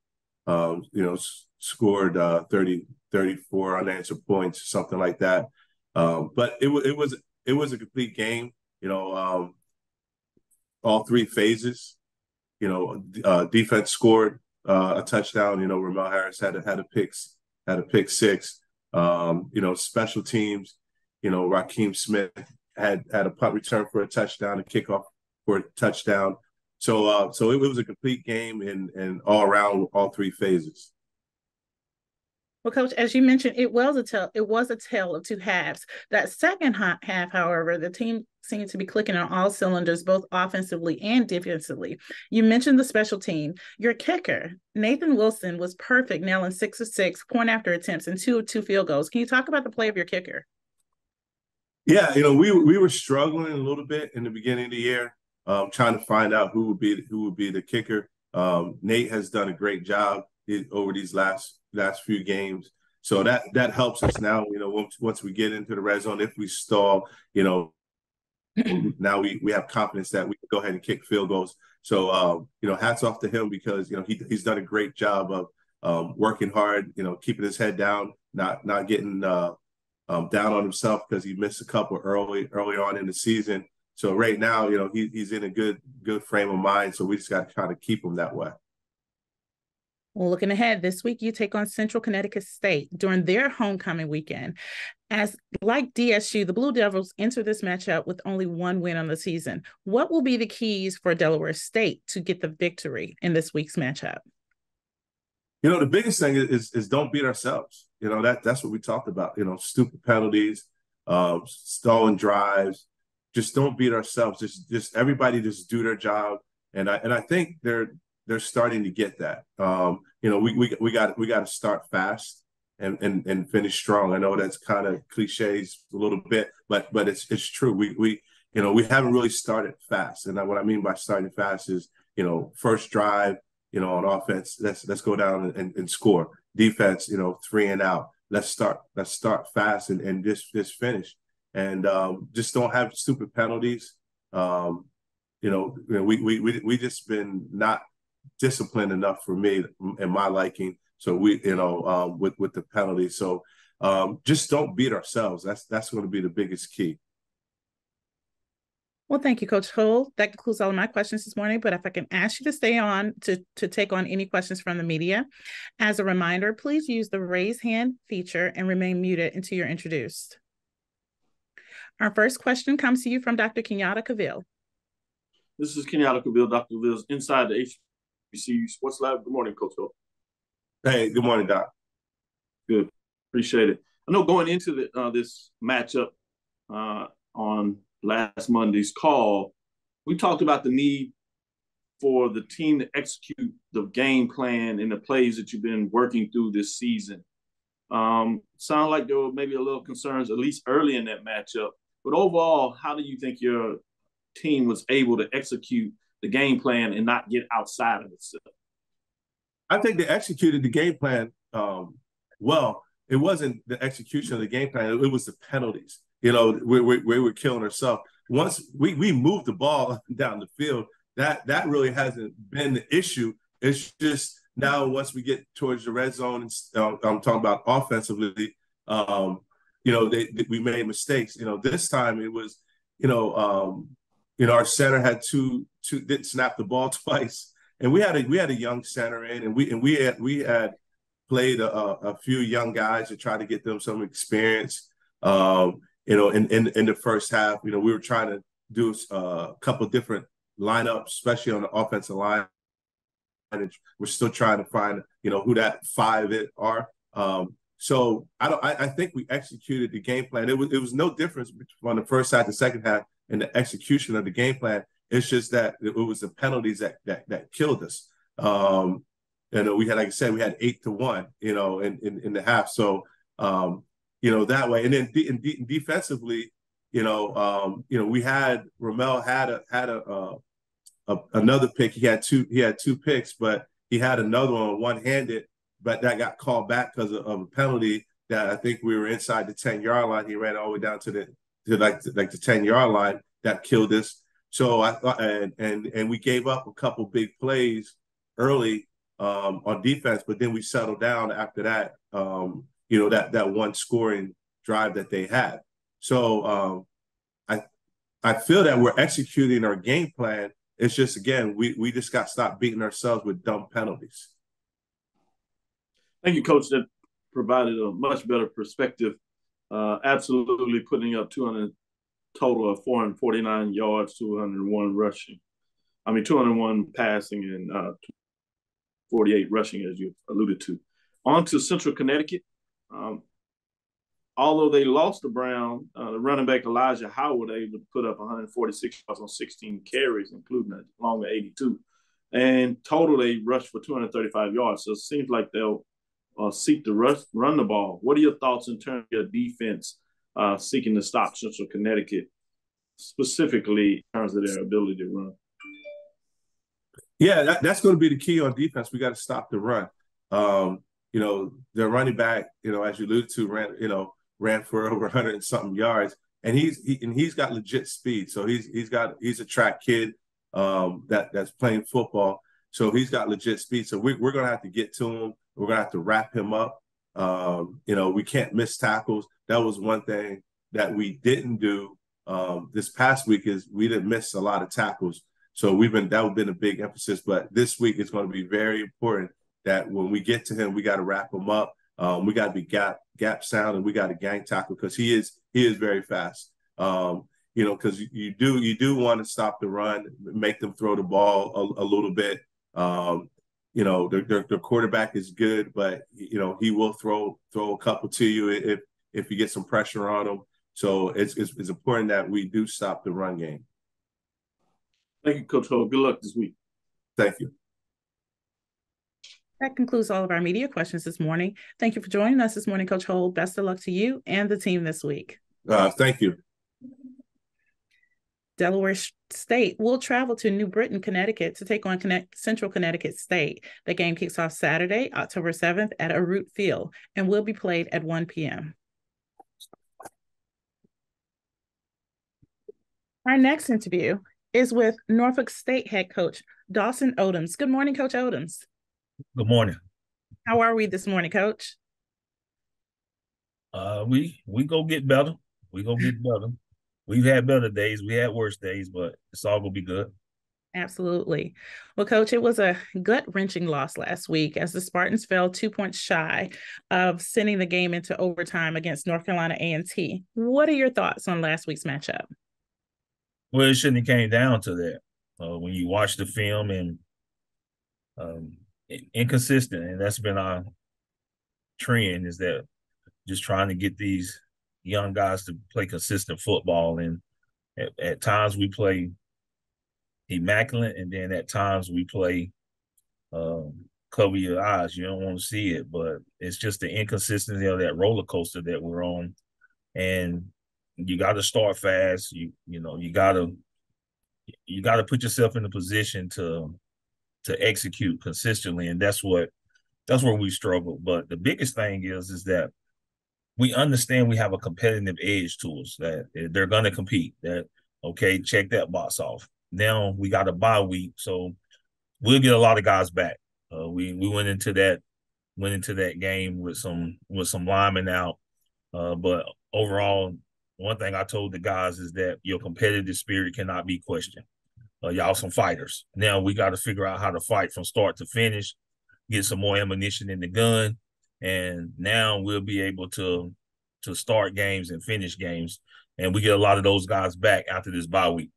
Um, you know, s- scored uh, 30, 34 unanswered points, something like that. Um, but it was it was it was a complete game. You know, um, all three phases. You know, uh, defense scored uh, a touchdown. You know, Ramel Harris had a, had a pick had a pick six. Um, you know, special teams. You know, Raheem Smith had had a punt return for a touchdown, a kickoff for a touchdown. So, uh, so it, it was a complete game and and all around all three phases. Well, Coach, as you mentioned, it was a tell. It was a tale of two halves. That second half, however, the team seemed to be clicking on all cylinders, both offensively and defensively. You mentioned the special team. Your kicker, Nathan Wilson, was perfect, nailing six of six point after attempts and two of two field goals. Can you talk about the play of your kicker? Yeah, you know, we we were struggling a little bit in the beginning of the year, um, trying to find out who would be who would be the kicker. Um, Nate has done a great job over these last last few games. So that that helps us now. You know, once once we get into the red zone, if we stall, you know, (clears throat) now we we have confidence that we can go ahead and kick field goals. So um, you know, hats off to him because you know he he's done a great job of um, working hard. You know, keeping his head down, not not getting uh, um, down on himself because he missed a couple early early on in the season. So right now, you know, he, he's in a good good frame of mind. So we just got to kind of keep him that way. Well, looking ahead, this week you take on Central Connecticut State during their homecoming weekend. As like DSU, the Blue Devils enter this matchup with only one win on the season. What will be the keys for Delaware State to get the victory in this week's matchup? You know, the biggest thing is is don't beat ourselves. You know that that's what we talked about. You know, stupid penalties, um, stalling drives. Just don't beat ourselves. Just just everybody just do their job. And I and I think they're they're starting to get that. Um, you know, we we we got we got to start fast and and and finish strong. I know that's kind of cliches a little bit, but but it's it's true. We we you know we haven't really started fast, and what I mean by starting fast is you know first drive, you know on offense, let's let's go down and, and score. Defense, you know three and out. Let's start let's start fast and and just just finish, and um, just don't have stupid penalties. Um, you know, we we we we just been not disciplined enough for me and my liking. So we, you know, um, with with the penalty. So um, just don't beat ourselves. That's that's going to be the biggest key. Well, thank you, Coach Hull. That concludes all of my questions this morning. But if I can ask you to stay on to, to take on any questions from the media. As a reminder, please use the raise hand feature and remain muted until you're introduced. Our first question comes to you from Dr. Kenyatta Cavill. This is Kenyatta Cavill, Dr. Cavill's inside the HBCU Sports Lab. Good morning, Coach. Hey, good morning, Doc. Good. Appreciate it. I know going into the, uh, this matchup uh, on last Monday's call, we talked about the need for the team to execute the game plan and the plays that you've been working through this season. Um, sound like there were maybe a little concerns, at least early in that matchup. But overall, how do you think your team was able to execute the game plan and not get outside of itself? I think they executed the game plan um, well. It wasn't the execution of the game plan; it was the penalties. You know, we, we, we were killing ourselves. Once we we moved the ball (laughs) down the field, that that really hasn't been the issue. It's just now once we get towards the red zone, and uh, I'm talking about offensively. Um, you know, they, they, we made mistakes. You know, this time it was, you know, um, you know, our center had two two didn't snap the ball (laughs) twice and we had a we had a young center in, and we and we had we had played a, a few young guys to try to get them some experience. Um, you know, in, in in the first half, you know, we were trying to do a couple different lineups, especially on the offensive line. And we're still trying to find, you know, who that five it are. Um, so I don't. I, I, think we executed the game plan. It was it was no difference from the first half to second half in the execution of the game plan. It's just that it was the penalties that that that killed us. Um, and we had, like I said, we had eight to one, you know, in in, in the half. So, um, you know, that way. And then de- de- defensively, you know, um, you know, we had Ramel had a had a, uh, a, another pick. He had two. He had two picks, but he had another one one handed, but that got called back because of, of, a penalty. That I think we were inside the ten yard line. He ran all the way down to the to like to, like the ten yard line. That killed us. So I thought, and and and we gave up a couple big plays early um, on defense, but then we settled down after that. Um, you know that that one scoring drive that they had. So um, I I feel that we're executing our game plan. It's just again we we just got to stop beating ourselves with dumb penalties. Thank you, Coach. That provided a much better perspective. Uh, absolutely putting up 200 total of 449 yards, 201 rushing. I mean, 201 passing and uh, 48 rushing, as you alluded to. On to Central Connecticut. Um, although they lost to Brown, uh, the running back Elijah Howard able to put up 146 yards on 16 carries, including a long 82. And total, they rushed for 235 yards. So it seems like they'll uh, seek to rush, run the ball. What are your thoughts in terms of defense uh, seeking to stop Central Connecticut, specifically in terms of their ability to run. Yeah, that, that's going to be the key on defense. We got to stop the run. Um, you know, their running back, you know, as you alluded to, ran, you know, ran for (laughs) over 100 and something yards, and he's he, and he's got legit speed. So he's he's got he's a track kid um, that that's playing football. So he's got legit speed. So we, we're going to have to get to him. We're to have to wrap him up. Um, you know, we can't miss tackles. That was one thing that we didn't do um, this past week is we didn't miss a lot of tackles. So we've been that would been a big emphasis. But this week is going to be very important that when we get to him, we got to wrap him up. Um, we got to be gap gap sound and we got to gang tackle because he is he is very fast. Um, you know, because you do you do want to stop the run, make them throw the ball a, a little bit. Um, you know, their, their, their quarterback is good, but you know he will throw throw a couple to you if if you get some pressure on him. So it's it's, it's important that we do stop the run game. Thank you, Coach Hull. Good luck this week. Thank you. That concludes all of our media questions this morning. Thank you for joining us this morning, Coach Hull. Best of luck to you and the team this week. Uh, thank you. Delaware State will travel to New Britain, Connecticut to take on Connect Central Connecticut State. The game kicks off Saturday, October 7th at Arute Field and will be played at 1 p.m. Our next interview is with Norfolk State head coach Dawson Odoms. Good morning, Coach Odoms. Good morning. How are we this morning, Coach? Uh, we we go get better. We go get better. We've had better days. We had worse days, but it's all gonna be good. Absolutely. Well, Coach, it was a gut wrenching loss last week as the Spartans fell two points shy of sending the game into overtime against North Carolina A&T. What are your thoughts on last week's matchup? Well, it shouldn't have came down to that. Uh, when you watch the film and um, inconsistent, and that's been our trend is that just trying to get these young guys to play consistent football. And at, at times we play immaculate, and then at times we play um, cover your eyes. You don't want to see it, but it's just the inconsistency of that roller coaster that we're on. And you got to start fast. You you know you got to you got to put yourself in a position to to execute consistently, and that's what that's where we struggle. But the biggest thing is is that we understand we have a competitive edge to us that they're going to compete. That okay, check that box off. Now we got a bye week, so we'll get a lot of guys back. Uh, we we went into that went into that game with some with some linemen out, uh, but overall one thing I told the guys is that your competitive spirit cannot be questioned. Uh, y'all some fighters. Now we got to figure out how to fight from start to finish, get some more ammunition in the gun, and now we'll be able to to start games and finish games. And we get a lot of those guys back after this bye week.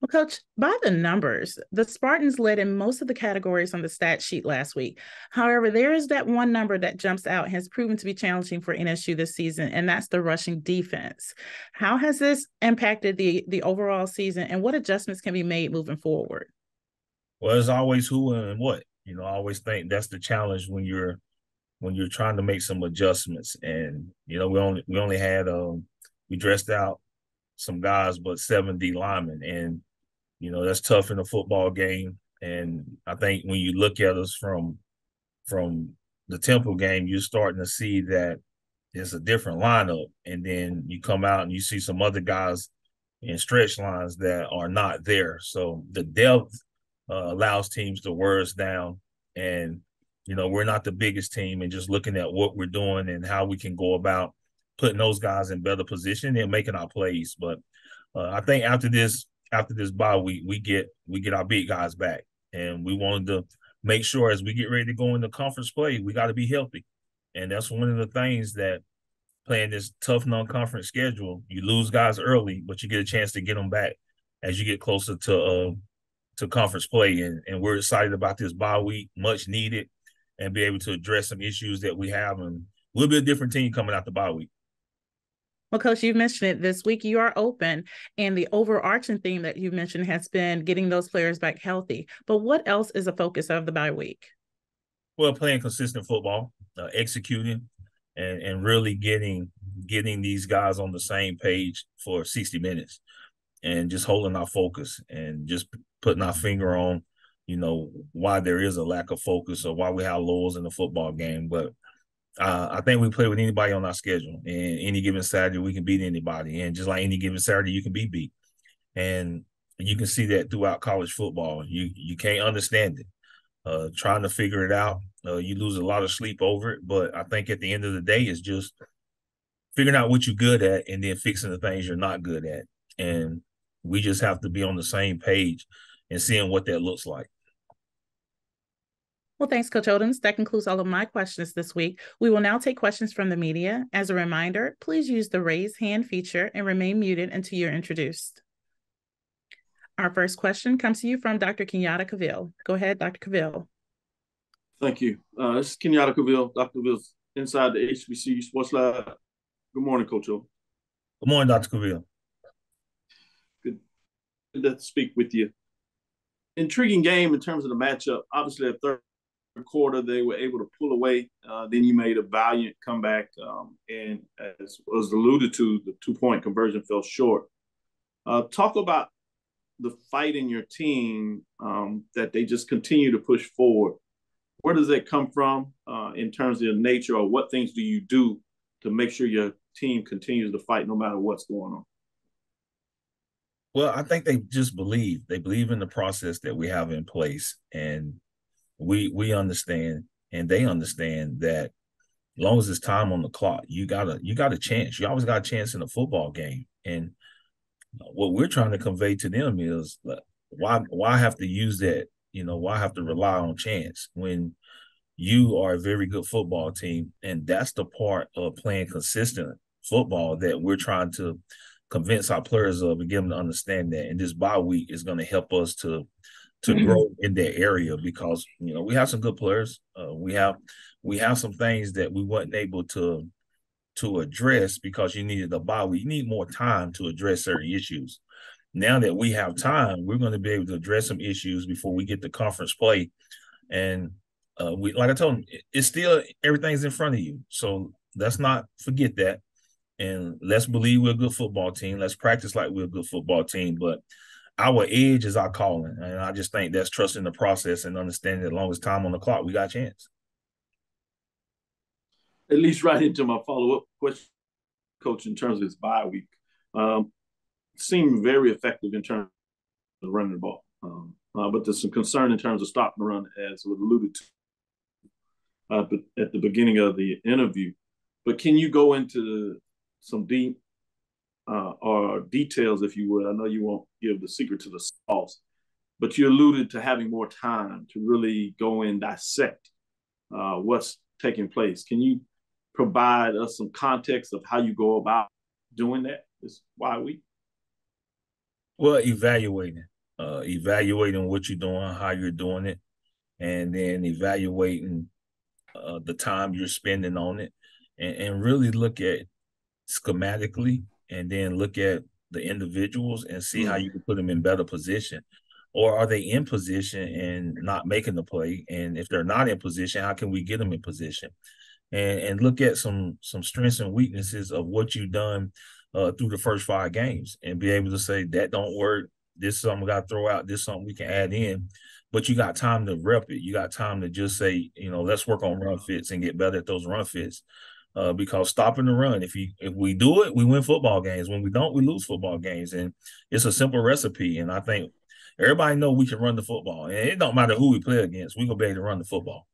Well, Coach, by the numbers, the Spartans led in most of the categories on the stat sheet last week. However, there is that one number that jumps out has proven to be challenging for NSU this season, and that's the rushing defense. How has this impacted the the overall season, and what adjustments can be made moving forward? Well, it's always who and what. You know, I always think that's the challenge when you're when you're trying to make some adjustments. And you know, we only we only had um we dressed out some guys, but seven D linemen, and you know, that's tough in a football game. And I think when you look at us from from the Temple game, you're starting to see that it's a different lineup. And then you come out and you see some other guys in stretch lines that are not there. So the depth uh, allows teams to wear us down. And, you know, we're not the biggest team. And just looking at what we're doing and how we can go about putting those guys in better position and making our plays. But uh, I think after this after this bye week, we get we get our big guys back, and we wanted to make sure as we get ready to go into conference play, we got to be healthy, and that's one of the things that playing this tough non-conference schedule, you lose guys early, but you get a chance to get them back as you get closer to uh to conference play, and and we're excited about this bye week, much needed, and be able to address some issues that we have, and we'll be a different team coming out the bye week. Well, Coach, you've mentioned it this week. You are open, and the overarching theme that you mentioned has been getting those players back healthy. But what else is a focus of the bye week? Well, playing consistent football, uh, executing, and and really getting getting these guys on the same page for sixty minutes, and just holding our focus and just putting our finger on, you know, why there is a lack of focus or why we have lows in the football game, but uh, I think we play with anybody on our schedule, and any given Saturday we can beat anybody, and just like any given Saturday you can be beat, and you can see that throughout college football. You you can't understand it, uh, trying to figure it out. Uh, you lose a lot of sleep over it, but I think at the end of the day, it's just figuring out what you're good at and then fixing the things you're not good at, and we just have to be on the same page and seeing what that looks like. Well, thanks, Coach Odoms. That concludes all of my questions this week. We will now take questions from the media. As a reminder, please use the raise hand feature and remain muted until you're introduced. Our first question comes to you from Dr. Kenyatta Cavill. Go ahead, Dr. Cavill. Thank you. Uh, this is Kenyatta Cavill. Dr. Cavill's inside the HBCU Sports Lab. Good morning, Coach O. Good morning, Dr. Cavill. Good to speak with you. Intriguing game in terms of the matchup. Obviously, a third quarter they were able to pull away. Uh, then you made a valiant comeback, um, and as was alluded to, the two point conversion fell short. Uh, talk about the fight in your team um, that they just continue to push forward. Where does that come from uh, in terms of nature, or what things do you do to make sure your team continues to fight no matter what's going on? Well, I think they just believe. They believe in the process that we have in place, and we we understand, and they understand that as long as it's time on the clock, you got a you got a chance. You always got a chance in a football game, and what we're trying to convey to them is why why have to use that? You know, why have to rely on chance when you are a very good football team, and that's the part of playing consistent football that we're trying to convince our players of and get them to understand that. And this bye week is going to help us to to mm-hmm. grow in that area because you know we have some good players. Uh, we have we have some things that we weren't able to to address because you needed a bye week. You need more time to address certain issues. Now that we have time, we're going to be able to address some issues before we get to conference play. And uh, we, like I told them, it's still everything's in front of you. So let's not forget that and let's believe we're a good football team. Let's practice like we're a good football team. But our edge is our calling, and I just think that's trusting the process and understanding that as long as time on the clock, we got a chance. At least right into my follow up question, coach, in terms of his bye week, um, seemed very effective in terms of running the ball. Um, uh, but there's some concern in terms of stopping the run, as was alluded to uh, at the beginning of the interview. But can you go into some deep uh, or details, if you would. I know you won't give the secret to the sauce, but you alluded to having more time to really go and dissect uh, what's taking place. Can you provide us some context of how you go about doing that? Is why we. Well, evaluating, uh, evaluating what you're doing, how you're doing it, and then evaluating uh, the time you're spending on it, and, and really look at schematically and then look at the individuals and see how mm. you can put them in better position? Or are they in position and not making the play? And if they're not in position how can we get them in position? And and look at some some strengths and weaknesses of what you've done uh, through the first five games and be able to say that don't work. This is something we got to throw out. This is something we can add in. But you got time to rep it. You got time to just say you know let's work on run fits and get better at those run fits uh, because stopping the run, if you if we do it, we win football games. When we don't, we lose football games, and it's a simple recipe. And I think everybody know we can run the football, and it don't matter who we play against, we gonna be able to run the football.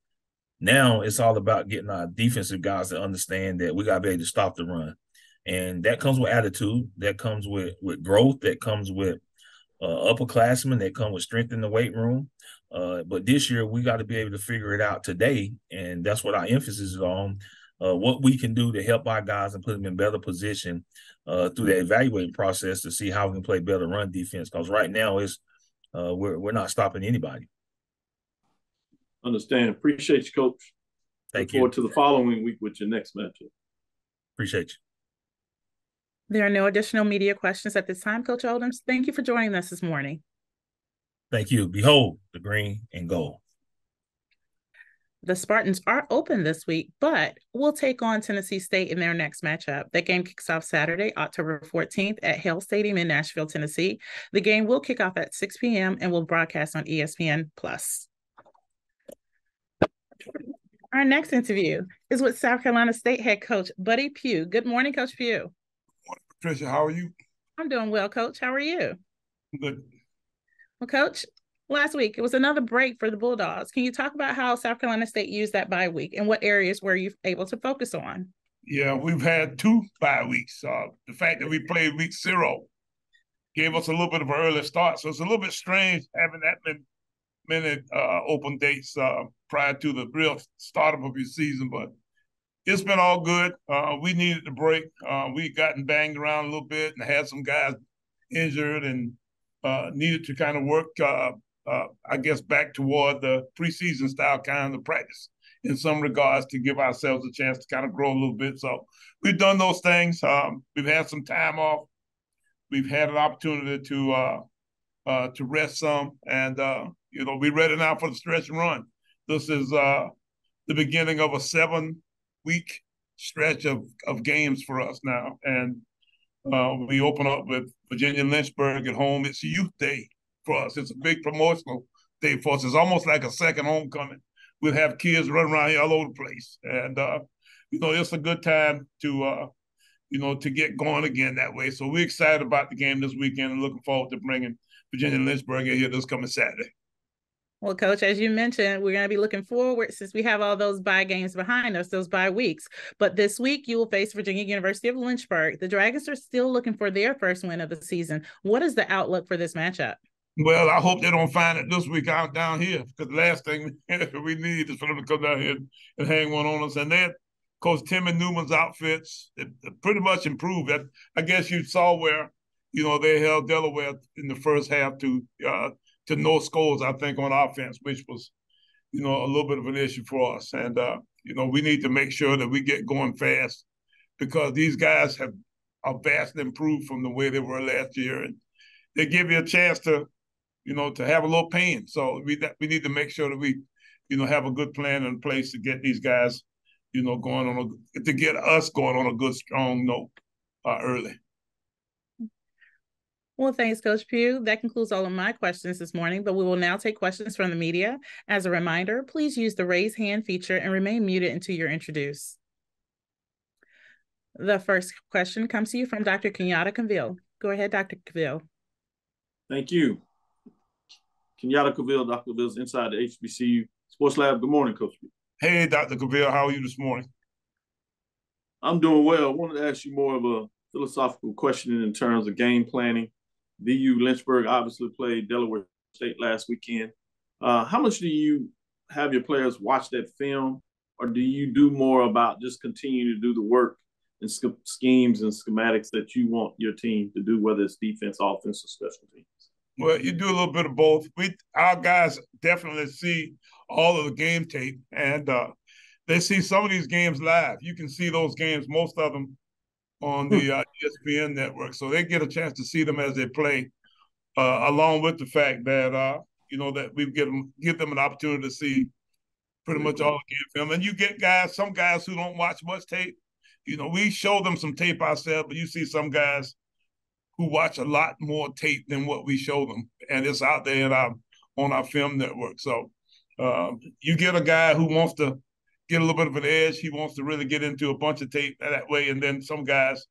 Now it's all about getting our defensive guys to understand that we gotta be able to stop the run, and that comes with attitude, that comes with with growth, that comes with uh, upperclassmen, that come with strength in the weight room. Uh, but this year we got to be able to figure it out today, and that's what our emphasis is on uh, what we can do to help our guys and put them in better position uh, through the evaluating process to see how we can play better run defense. Because right now it's uh, we're we're not stopping anybody. Understand. Appreciate you, Coach. Thank Look you. Forward to the following week with your next matchup. Appreciate you. There are no additional media questions at this time, Coach Odoms. Thank you for joining us this morning. Thank you. Behold the green and gold the Spartans are open this week, but will take on Tennessee State in their next matchup. That game kicks off Saturday, October 14th at Hale Stadium in Nashville, Tennessee. The game will kick off at 6 p.m. and will broadcast on ESPN Plus. Our next interview is with South Carolina State head coach Buddy Pough. Good morning, Coach Pough. Morning, Patricia. How are you? I'm doing well, Coach. How are you? Good. Well, Coach, last week. It was another break for the Bulldogs. Can you talk about how South Carolina State used that bye week and what areas were you able to focus on? Yeah, we've had two bye weeks. Uh, the fact that we played week zero gave us a little bit of an early start, so it's a little bit strange having that many, many uh, open dates uh, prior to the real start of your season. But it's been all good. Uh, we needed the break. Uh, we gotten banged around a little bit and had some guys injured and uh, needed to kind of work uh, I guess, back toward the preseason style kind of practice in some regards to give ourselves a chance to kind of grow a little bit. So we've done those things. Um, we've had some time off. We've had an opportunity to uh, uh, to rest some, and uh, you know we're ready now for the stretch and run. this is uh, the beginning of a seven week stretch of, of games for us now. And uh, we open up with Virginia Lynchburg at home. It's youth day for us. It's a big promotional day for us. It's almost like a second homecoming. We'll have kids running around here all over the place. And, uh, you know, it's a good time to, uh, you know, to get going again that way. So we're excited about the game this weekend and looking forward to bringing Virginia Lynchburg in here this coming Saturday. Well, coach, as you mentioned, we're going to be looking forward since we have all those bye games behind us, those bye weeks. But this week, you will face Virginia University of Lynchburg. The Dragons are still looking for their first win of the season. What is the outlook for this matchup? Well, I hope they don't find it this week out down here because the last thing (laughs) we need is for them to come down here and hang one on us. And then, Coach and Newman's outfits it, it pretty much improved. I guess you saw where you know they held Delaware in the first half to uh, to no scores, I think, on offense, which was, you know, a little bit of an issue for us. And, uh, you know, we need to make sure that we get going fast because these guys have are vastly improved from the way they were last year. And they give you a chance to, you know, to have a little pain. So we we need to make sure that we, you know, have a good plan in place to get these guys, you know, going on a to get us going on a good strong note uh, early. Well, thanks, Coach Pough. That concludes all of my questions this morning, but we will now take questions from the media. As a reminder, please use the raise hand feature and remain muted until you're introduced. The first question comes to you from Dr. Kenyatta Cavill. Go ahead, Dr. Cavill. Thank you. Kenyatta Cavill, Dr. Cavill's inside the HBCU Sports Lab. Good morning, Coach. Hey, Dr. Cavill, how are you this morning? I'm doing well. I wanted to ask you more of a philosophical question in terms of game planning DU Lynchburg obviously played Delaware State last weekend. Uh, how much do you have your players watch that film, or do you do more about just continuing to do the work and sch- schemes and schematics that you want your team to do, whether it's defense, offense, or special teams? Well, you do a little bit of both. We our guys definitely see all of the game tape, and uh, they see some of these games live. You can see those games, most of them on the uh, ESPN network, so they get a chance to see them as they play. Uh, along with the fact that uh, you know that we give them give them an opportunity to see pretty much all the game film, and you get guys, some guys who don't watch much tape. You know, we show them some tape ourselves, but you see some guys who watch a lot more tape than what we show them, and it's out there our on our film network. So uh, you get a guy who wants to get a little bit of an edge. He wants to really get into a bunch of tape that way. And then some guys,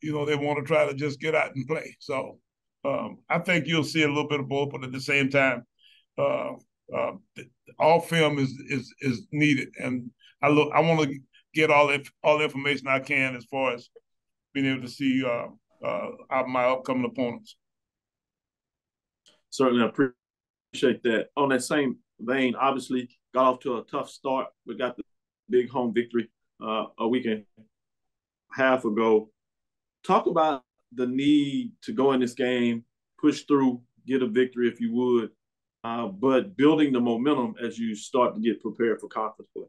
you know, they want to try to just get out and play. So um, I think you'll see a little bit of both, but at the same time, uh, uh, all film is is is needed, and I look. I want to get all the all information I can as far as being able to see uh, uh, my upcoming opponents. Certainly, I appreciate that. On that same vein, obviously got off to a tough start. We got the big home victory uh, a week and a half ago. Talk about the need to go in this game, push through, get a victory if you would, uh, but building the momentum as you start to get prepared for conference play.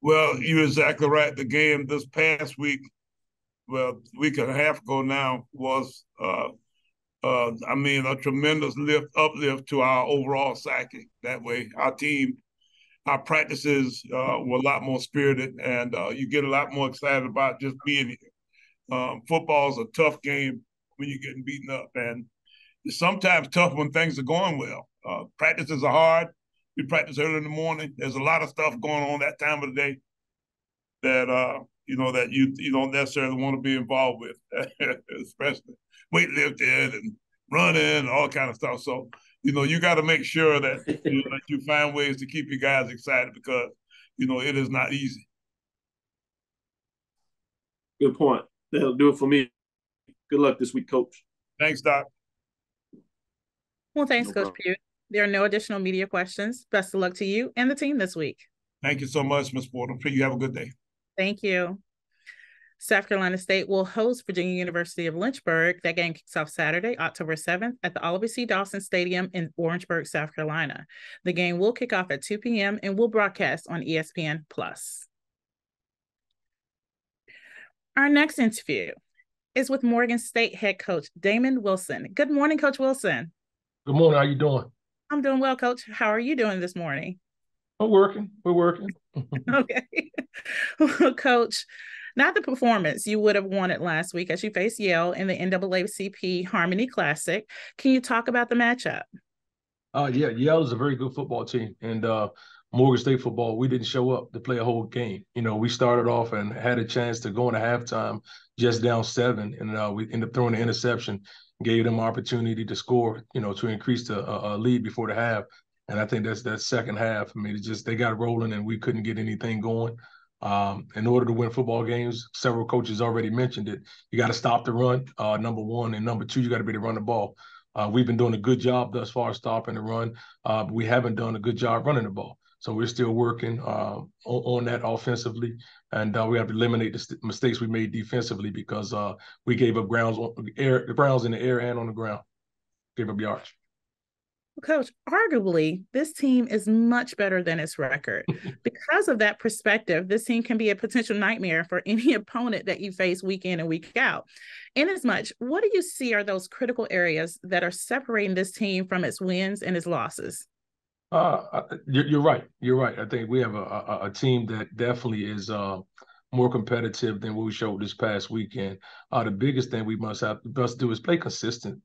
Well, you're exactly right. The game this past week, well, week and a half ago now, was, uh, uh, I mean, a tremendous lift, uplift to our overall psyche. That way, our team our practices uh, were a lot more spirited, and uh, you get a lot more excited about just being here. Um, football is a tough game when you're getting beaten up, and it's sometimes tough when things are going well. Uh, practices are hard. We practice early in the morning. There's a lot of stuff going on that time of the day that uh, you know that you you don't necessarily want to be involved with, (laughs) especially weightlifting and running and all kind of stuff. So you know, you got to make sure that you, know, that you find ways to keep your guys excited because, you know, it is not easy. Good point. That'll do it for me. Good luck this week, Coach. Thanks, Doc. Well, thanks, no Coach problem. Pough. There are no additional media questions. Best of luck to you and the team this week. Thank you so much, Ms. Porter. You have a good day. Thank you. South Carolina State will host Virginia University of Lynchburg. That game kicks off Saturday, October 7th at the Oliver C. Dawson Stadium in Orangeburg, South Carolina. The game will kick off at 2 p.m. and will broadcast on ESPN Plus. Our next interview is with Morgan State head coach Damon Wilson. Good morning, Coach Wilson. Good morning. How are you doing? I'm doing well, Coach. How are you doing this morning? We're working. We're working. (laughs) (laughs) okay. (laughs) well, Coach, not the performance you would have wanted last week as you faced Yale in the NAACP Harmony Classic. Can you talk about the matchup? Uh, yeah, Yale is a very good football team, and uh, Morgan State football, we didn't show up to play a whole game. You know, we started off and had a chance to go into halftime just down seven, and uh, we ended up throwing an interception, gave them opportunity to score. You know, to increase the uh, lead before the half. And I think that's that second half. I mean, it just they got rolling and we couldn't get anything going. Um, in order to win football games, several coaches already mentioned it. You got to stop the run, uh, number one, and number two, you got to be able to run the ball. Uh, we've been doing a good job thus far stopping the run, uh, but we haven't done a good job running the ball. So we're still working uh, on, on, that offensively, and uh, we have to eliminate the st- mistakes we made defensively because uh, we gave up grounds on air, grounds in the air and on the ground, gave up yards. Coach, arguably, this team is much better than its record. (laughs) because of that perspective, this team can be a potential nightmare for any (laughs) opponent that you face week in and week out. In as much, what do you see are those critical areas that are separating this team from its wins and its losses? Uh, you're, you're right. You're right. I think we have a, a, a team that definitely is uh, more competitive than what we showed this past weekend. Uh, the biggest thing we must have must do is play consistent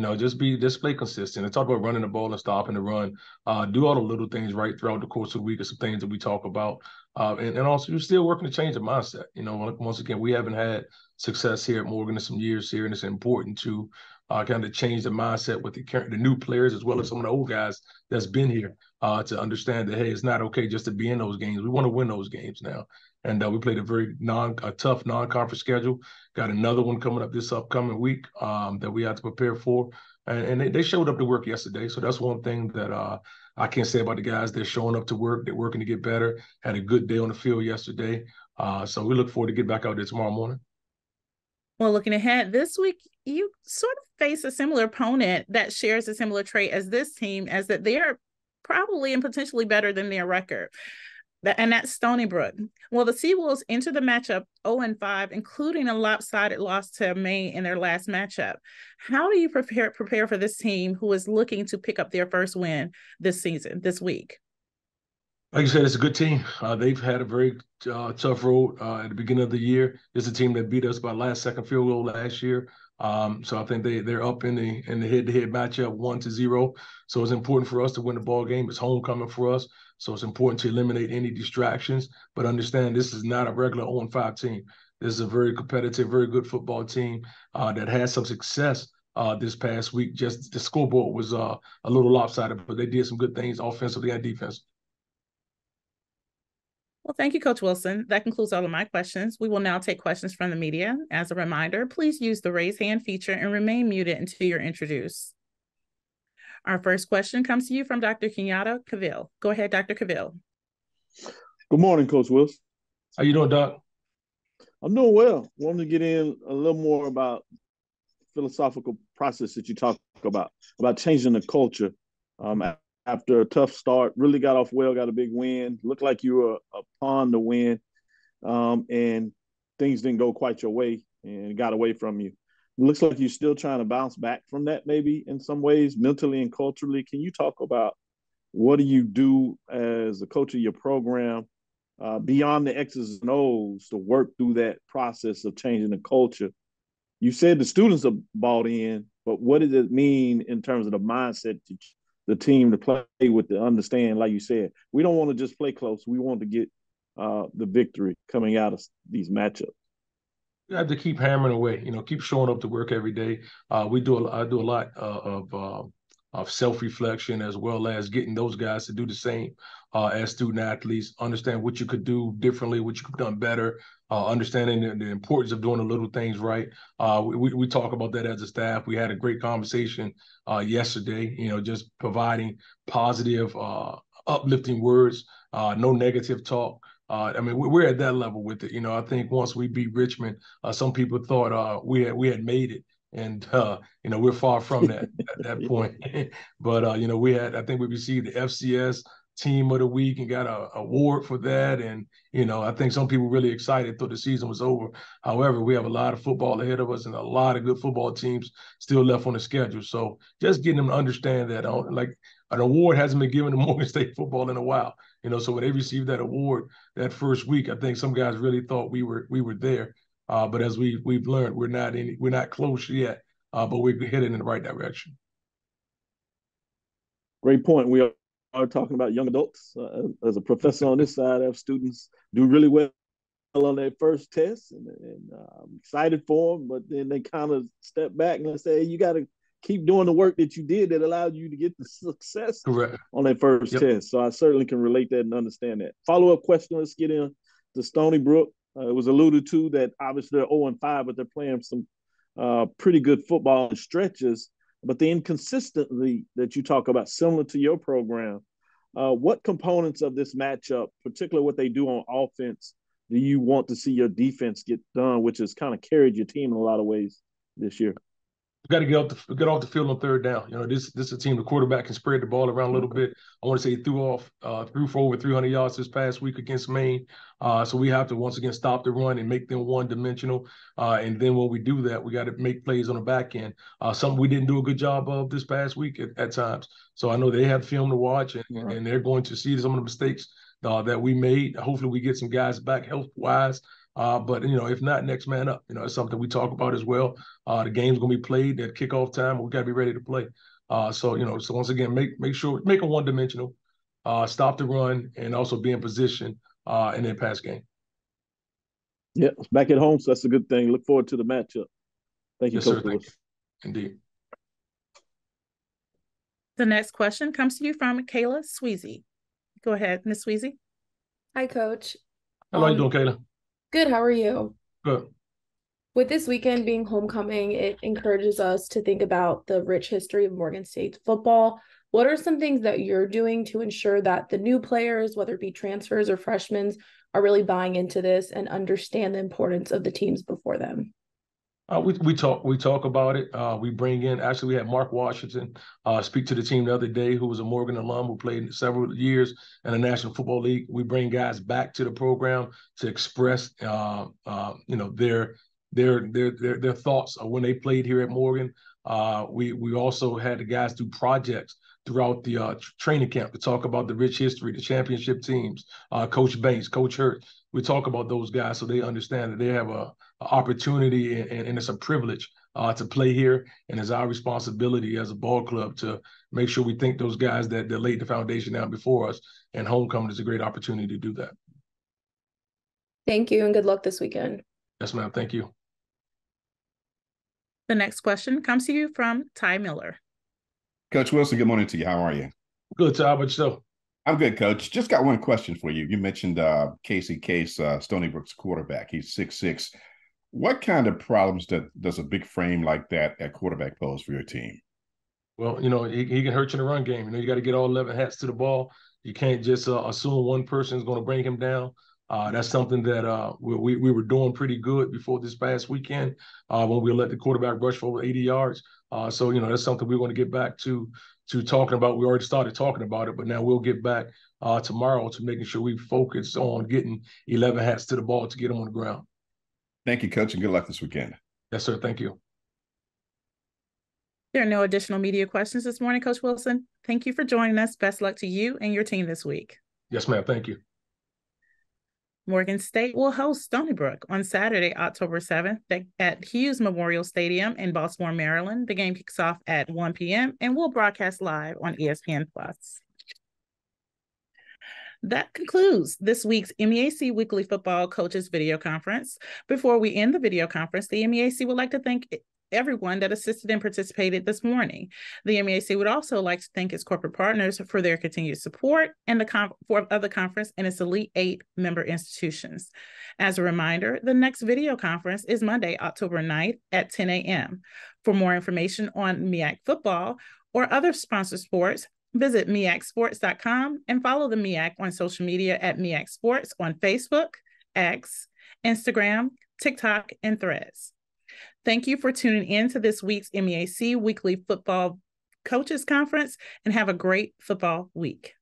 you know, just be just play consistent and talk about running the ball and stopping the run. Uh, do all the little things right throughout the course of the week and some things that we talk about. Uh, and, and also, you're still working to change the mindset. You know, once again, we haven't had success here at Morgan in some years here, and it's important to uh, kind of change the mindset with the the new players as well as some of the old guys that's been here uh, to understand that hey, it's not okay just to be in those games. We want to win those games now, and uh, we played a very non a tough non-conference schedule. Got another one coming up this upcoming week um, that we have to prepare for, and, and they, they, showed up to work yesterday. So that's one thing that uh, I can't say about the guys. They're showing up to work. They're working to get better. Had a good day on the field yesterday. Uh, so we look forward to get back out there tomorrow morning. Well, looking ahead this week, you sort of face a similar opponent that shares a similar trait as this team, as that they are probably and potentially better than their record and that's Stony Brook. Well, the Seawolves enter the matchup 0 and 5, including a lopsided loss to Maine in their last matchup. How do you prepare prepare for this team who is looking to pick up their first win this season, this week? Like you said, it's a good team. Uh, they've had a very uh, tough road uh, at the beginning of the year. It's a team that beat us by last second field goal last year. Um, so I think they they're up in the in the head to head matchup one to zero. So it's important for us to win the ball game. It's homecoming for us. So it's important to eliminate any distractions, but understand this is not a regular 0 5 team. This is a very competitive, very good football team uh, that had some success uh, this past week. Just the scoreboard was uh, a little lopsided, but they did some good things offensively and defensively. Well, thank you, Coach Wilson. That concludes all of my questions. We will now take questions from the media. As a reminder, please use the raise hand feature and remain muted until you're introduced. Our first question comes to you from Dr. Kenyatta Cavill. Go ahead, Dr. Cavill. Good morning, Coach Wilson. How you doing, Doc? I'm doing well. Wanted to get in a little more about philosophical process that you talk about about changing the culture. Um, after a tough start, really got off well, got a big win. Looked like you were upon the win, um, and things didn't go quite your way and got away from you. Looks like you're still trying to bounce back from that maybe in some ways mentally and culturally. Can you talk about what do you do as a coach of your program uh, beyond the x's and o's to work through that process of changing the culture? You said the students are bought in but what does it mean in terms of the mindset to the team to play with to understand like you said we don't want to just play close we want to get uh, the victory coming out of these matchups you have to keep hammering away. You know, keep showing up to work every day. Uh, we do. A, I do a lot uh, of uh, of self reflection as well as getting those guys to do the same uh, as student athletes. Understand what you could do differently, what you could have done better. Uh, understanding the, the, importance of doing the little things right. Uh, we we talk about that as a staff. We had a great conversation yesterday. You know, just providing positive, uplifting words, no negative talk. Uh, I mean, we're at that level with it. You know, I think once we beat Richmond, uh, some people thought uh, we had we had made it, and (laughs) uh, you know we're far from that at that (laughs) point. (laughs) but uh, you know, we had I think we received the FCS Team of the Week and got a award for that, and you know I think some people really excited thought the season was over. However, we have a lot of football ahead of us and a lot of good football teams still left on the schedule. So just getting them to understand that, uh, like an award hasn't been given to (laughs) Morgan State football in a while You know, so when they received that award that first week, I think some guys really thought we were we were there. Uh, but as we we've learned, we're not any we're not close yet. Uh, but we're headed in the right direction. Great point. We are, talking about young adults. Uh, as a professor on this side, I have students do really well on their first test, and, and uh, I'm excited for them. But then they kind of step back and say, hey, "You got to keep doing the work that you did that allowed you to get the (laughs) success Correct. on that first yep. test." So I certainly can relate that and understand that. Follow up question. Let's get in to Stony Brook. Uh, it was alluded to that obviously they're 0 and 5, but they're playing some uh, pretty good football stretches. But the inconsistency that you talk about, similar to your program, uh, what components of this matchup, particularly what they do on offense, do you want to see your defense get done, which has kind of carried your team in a lot of ways this year? Got to get off the get off the field on third down. You know, this this is a team the quarterback can spread the ball around a little bit. I want to say he threw off uh, threw for over 300 yards this past week against Maine. Uh, so we have to once again stop the run and make them one dimensional. Uh, and then when we do that, we got to make plays on the back end. Uh, something we didn't do a good job of this past week at, at times. So I know they have film to watch and, right. and they're going to see some of the mistakes uh, that we made. Hopefully, we get some guys back health wise. Uh, but you know, if not, next man up. You know, it's something we talk about as well. Uh, the game's gonna be played at kickoff time. We got to be ready to play. Uh, so you know, so once again, make make sure make it one dimensional, uh, stop the run, and also be in position uh, in their pass game. Yeah, back at home, so that's a good thing. Look forward to the matchup. Thank you, yes, Coach. Sir, thank you. Indeed. The next question comes to you from Kayla Sweezy. Go ahead, Miss Sweezy. Hi, Coach. How um, are you doing, Kayla? Good. How are you? Good. With this weekend being homecoming, it encourages us to think about the rich history of Morgan State football. What are some things that you're doing to ensure that the new players, whether it be transfers or freshmen, are really buying into this and understand the importance of the teams before them? Uh, we we talk we talk about it. Uh, we bring in actually we had Mark Washington uh, speak to the team the other day, who was a Morgan alum who played several years in the National Football League. We bring guys back to the program to express uh, uh, you know their their their their their thoughts of when they played here at Morgan. Uh, we we also had the guys do projects throughout the uh, training camp to talk about the rich history, the championship teams, uh, Coach Banks, Coach Hurt. We talk about those guys so they understand that they have a, a opportunity and, and, it's a privilege uh, to play here, and it's our responsibility as a ball club to make sure we thank those guys that, that laid the foundation down before us. And homecoming is a great opportunity to do that. Thank you, and good luck this weekend. Yes, ma'am. Thank you. The next question comes to you from Ty Miller. Coach Wilson, good morning to you. How are you? Good, Ty. How about yourself? I'm good, Coach. Just got one question for you. You mentioned uh, Casey Case, uh, Stony Brook's quarterback. He's six six. What kind of problems that, does a big frame like that at quarterback pose for your team? Well, you know, he, he can hurt you in the run game. You know, you got to get all 11 hats to the ball. You can't just uh, assume one person is going to bring him down. Uh, that's something that uh, we, we were doing pretty good before this past weekend uh, when we let the quarterback rush for over 80 yards. Uh, so you know that's something we want to get back to to talking about. We already started talking about it, but now we'll get back uh, tomorrow to making sure we focus on getting 11 hats to the ball to get them on the ground. Thank you, coach, and good luck this weekend. Yes, sir. Thank you. There are no additional media questions this morning, Coach Wilson. Thank you for joining us. Best luck to you and your team this week. Yes, ma'am. Thank you. Morgan State will host Stony Brook on Saturday, October 7th at Hughes Memorial Stadium in Baltimore, Maryland. The game kicks off at 1 p.m. and will broadcast live on ESPN Plus. That concludes this week's MEAC Weekly Football Coaches Video Conference. Before we end the video conference, the MEAC would like to thank everyone that assisted and participated this morning. The MEAC would also like to thank its corporate partners for their continued support and the for, of the conference and its Elite Eight member institutions. As a reminder, the next video conference is Monday, October 9th at 10 a.m. For more information on MEAC football or other sponsored sports, visit MEACsports.com and follow the MEAC on social media at MEAC Sports on Facebook, X, Instagram, TikTok, and Threads. Thank you for tuning in to this week's MEAC Weekly Football Coaches Conference and have a great football week.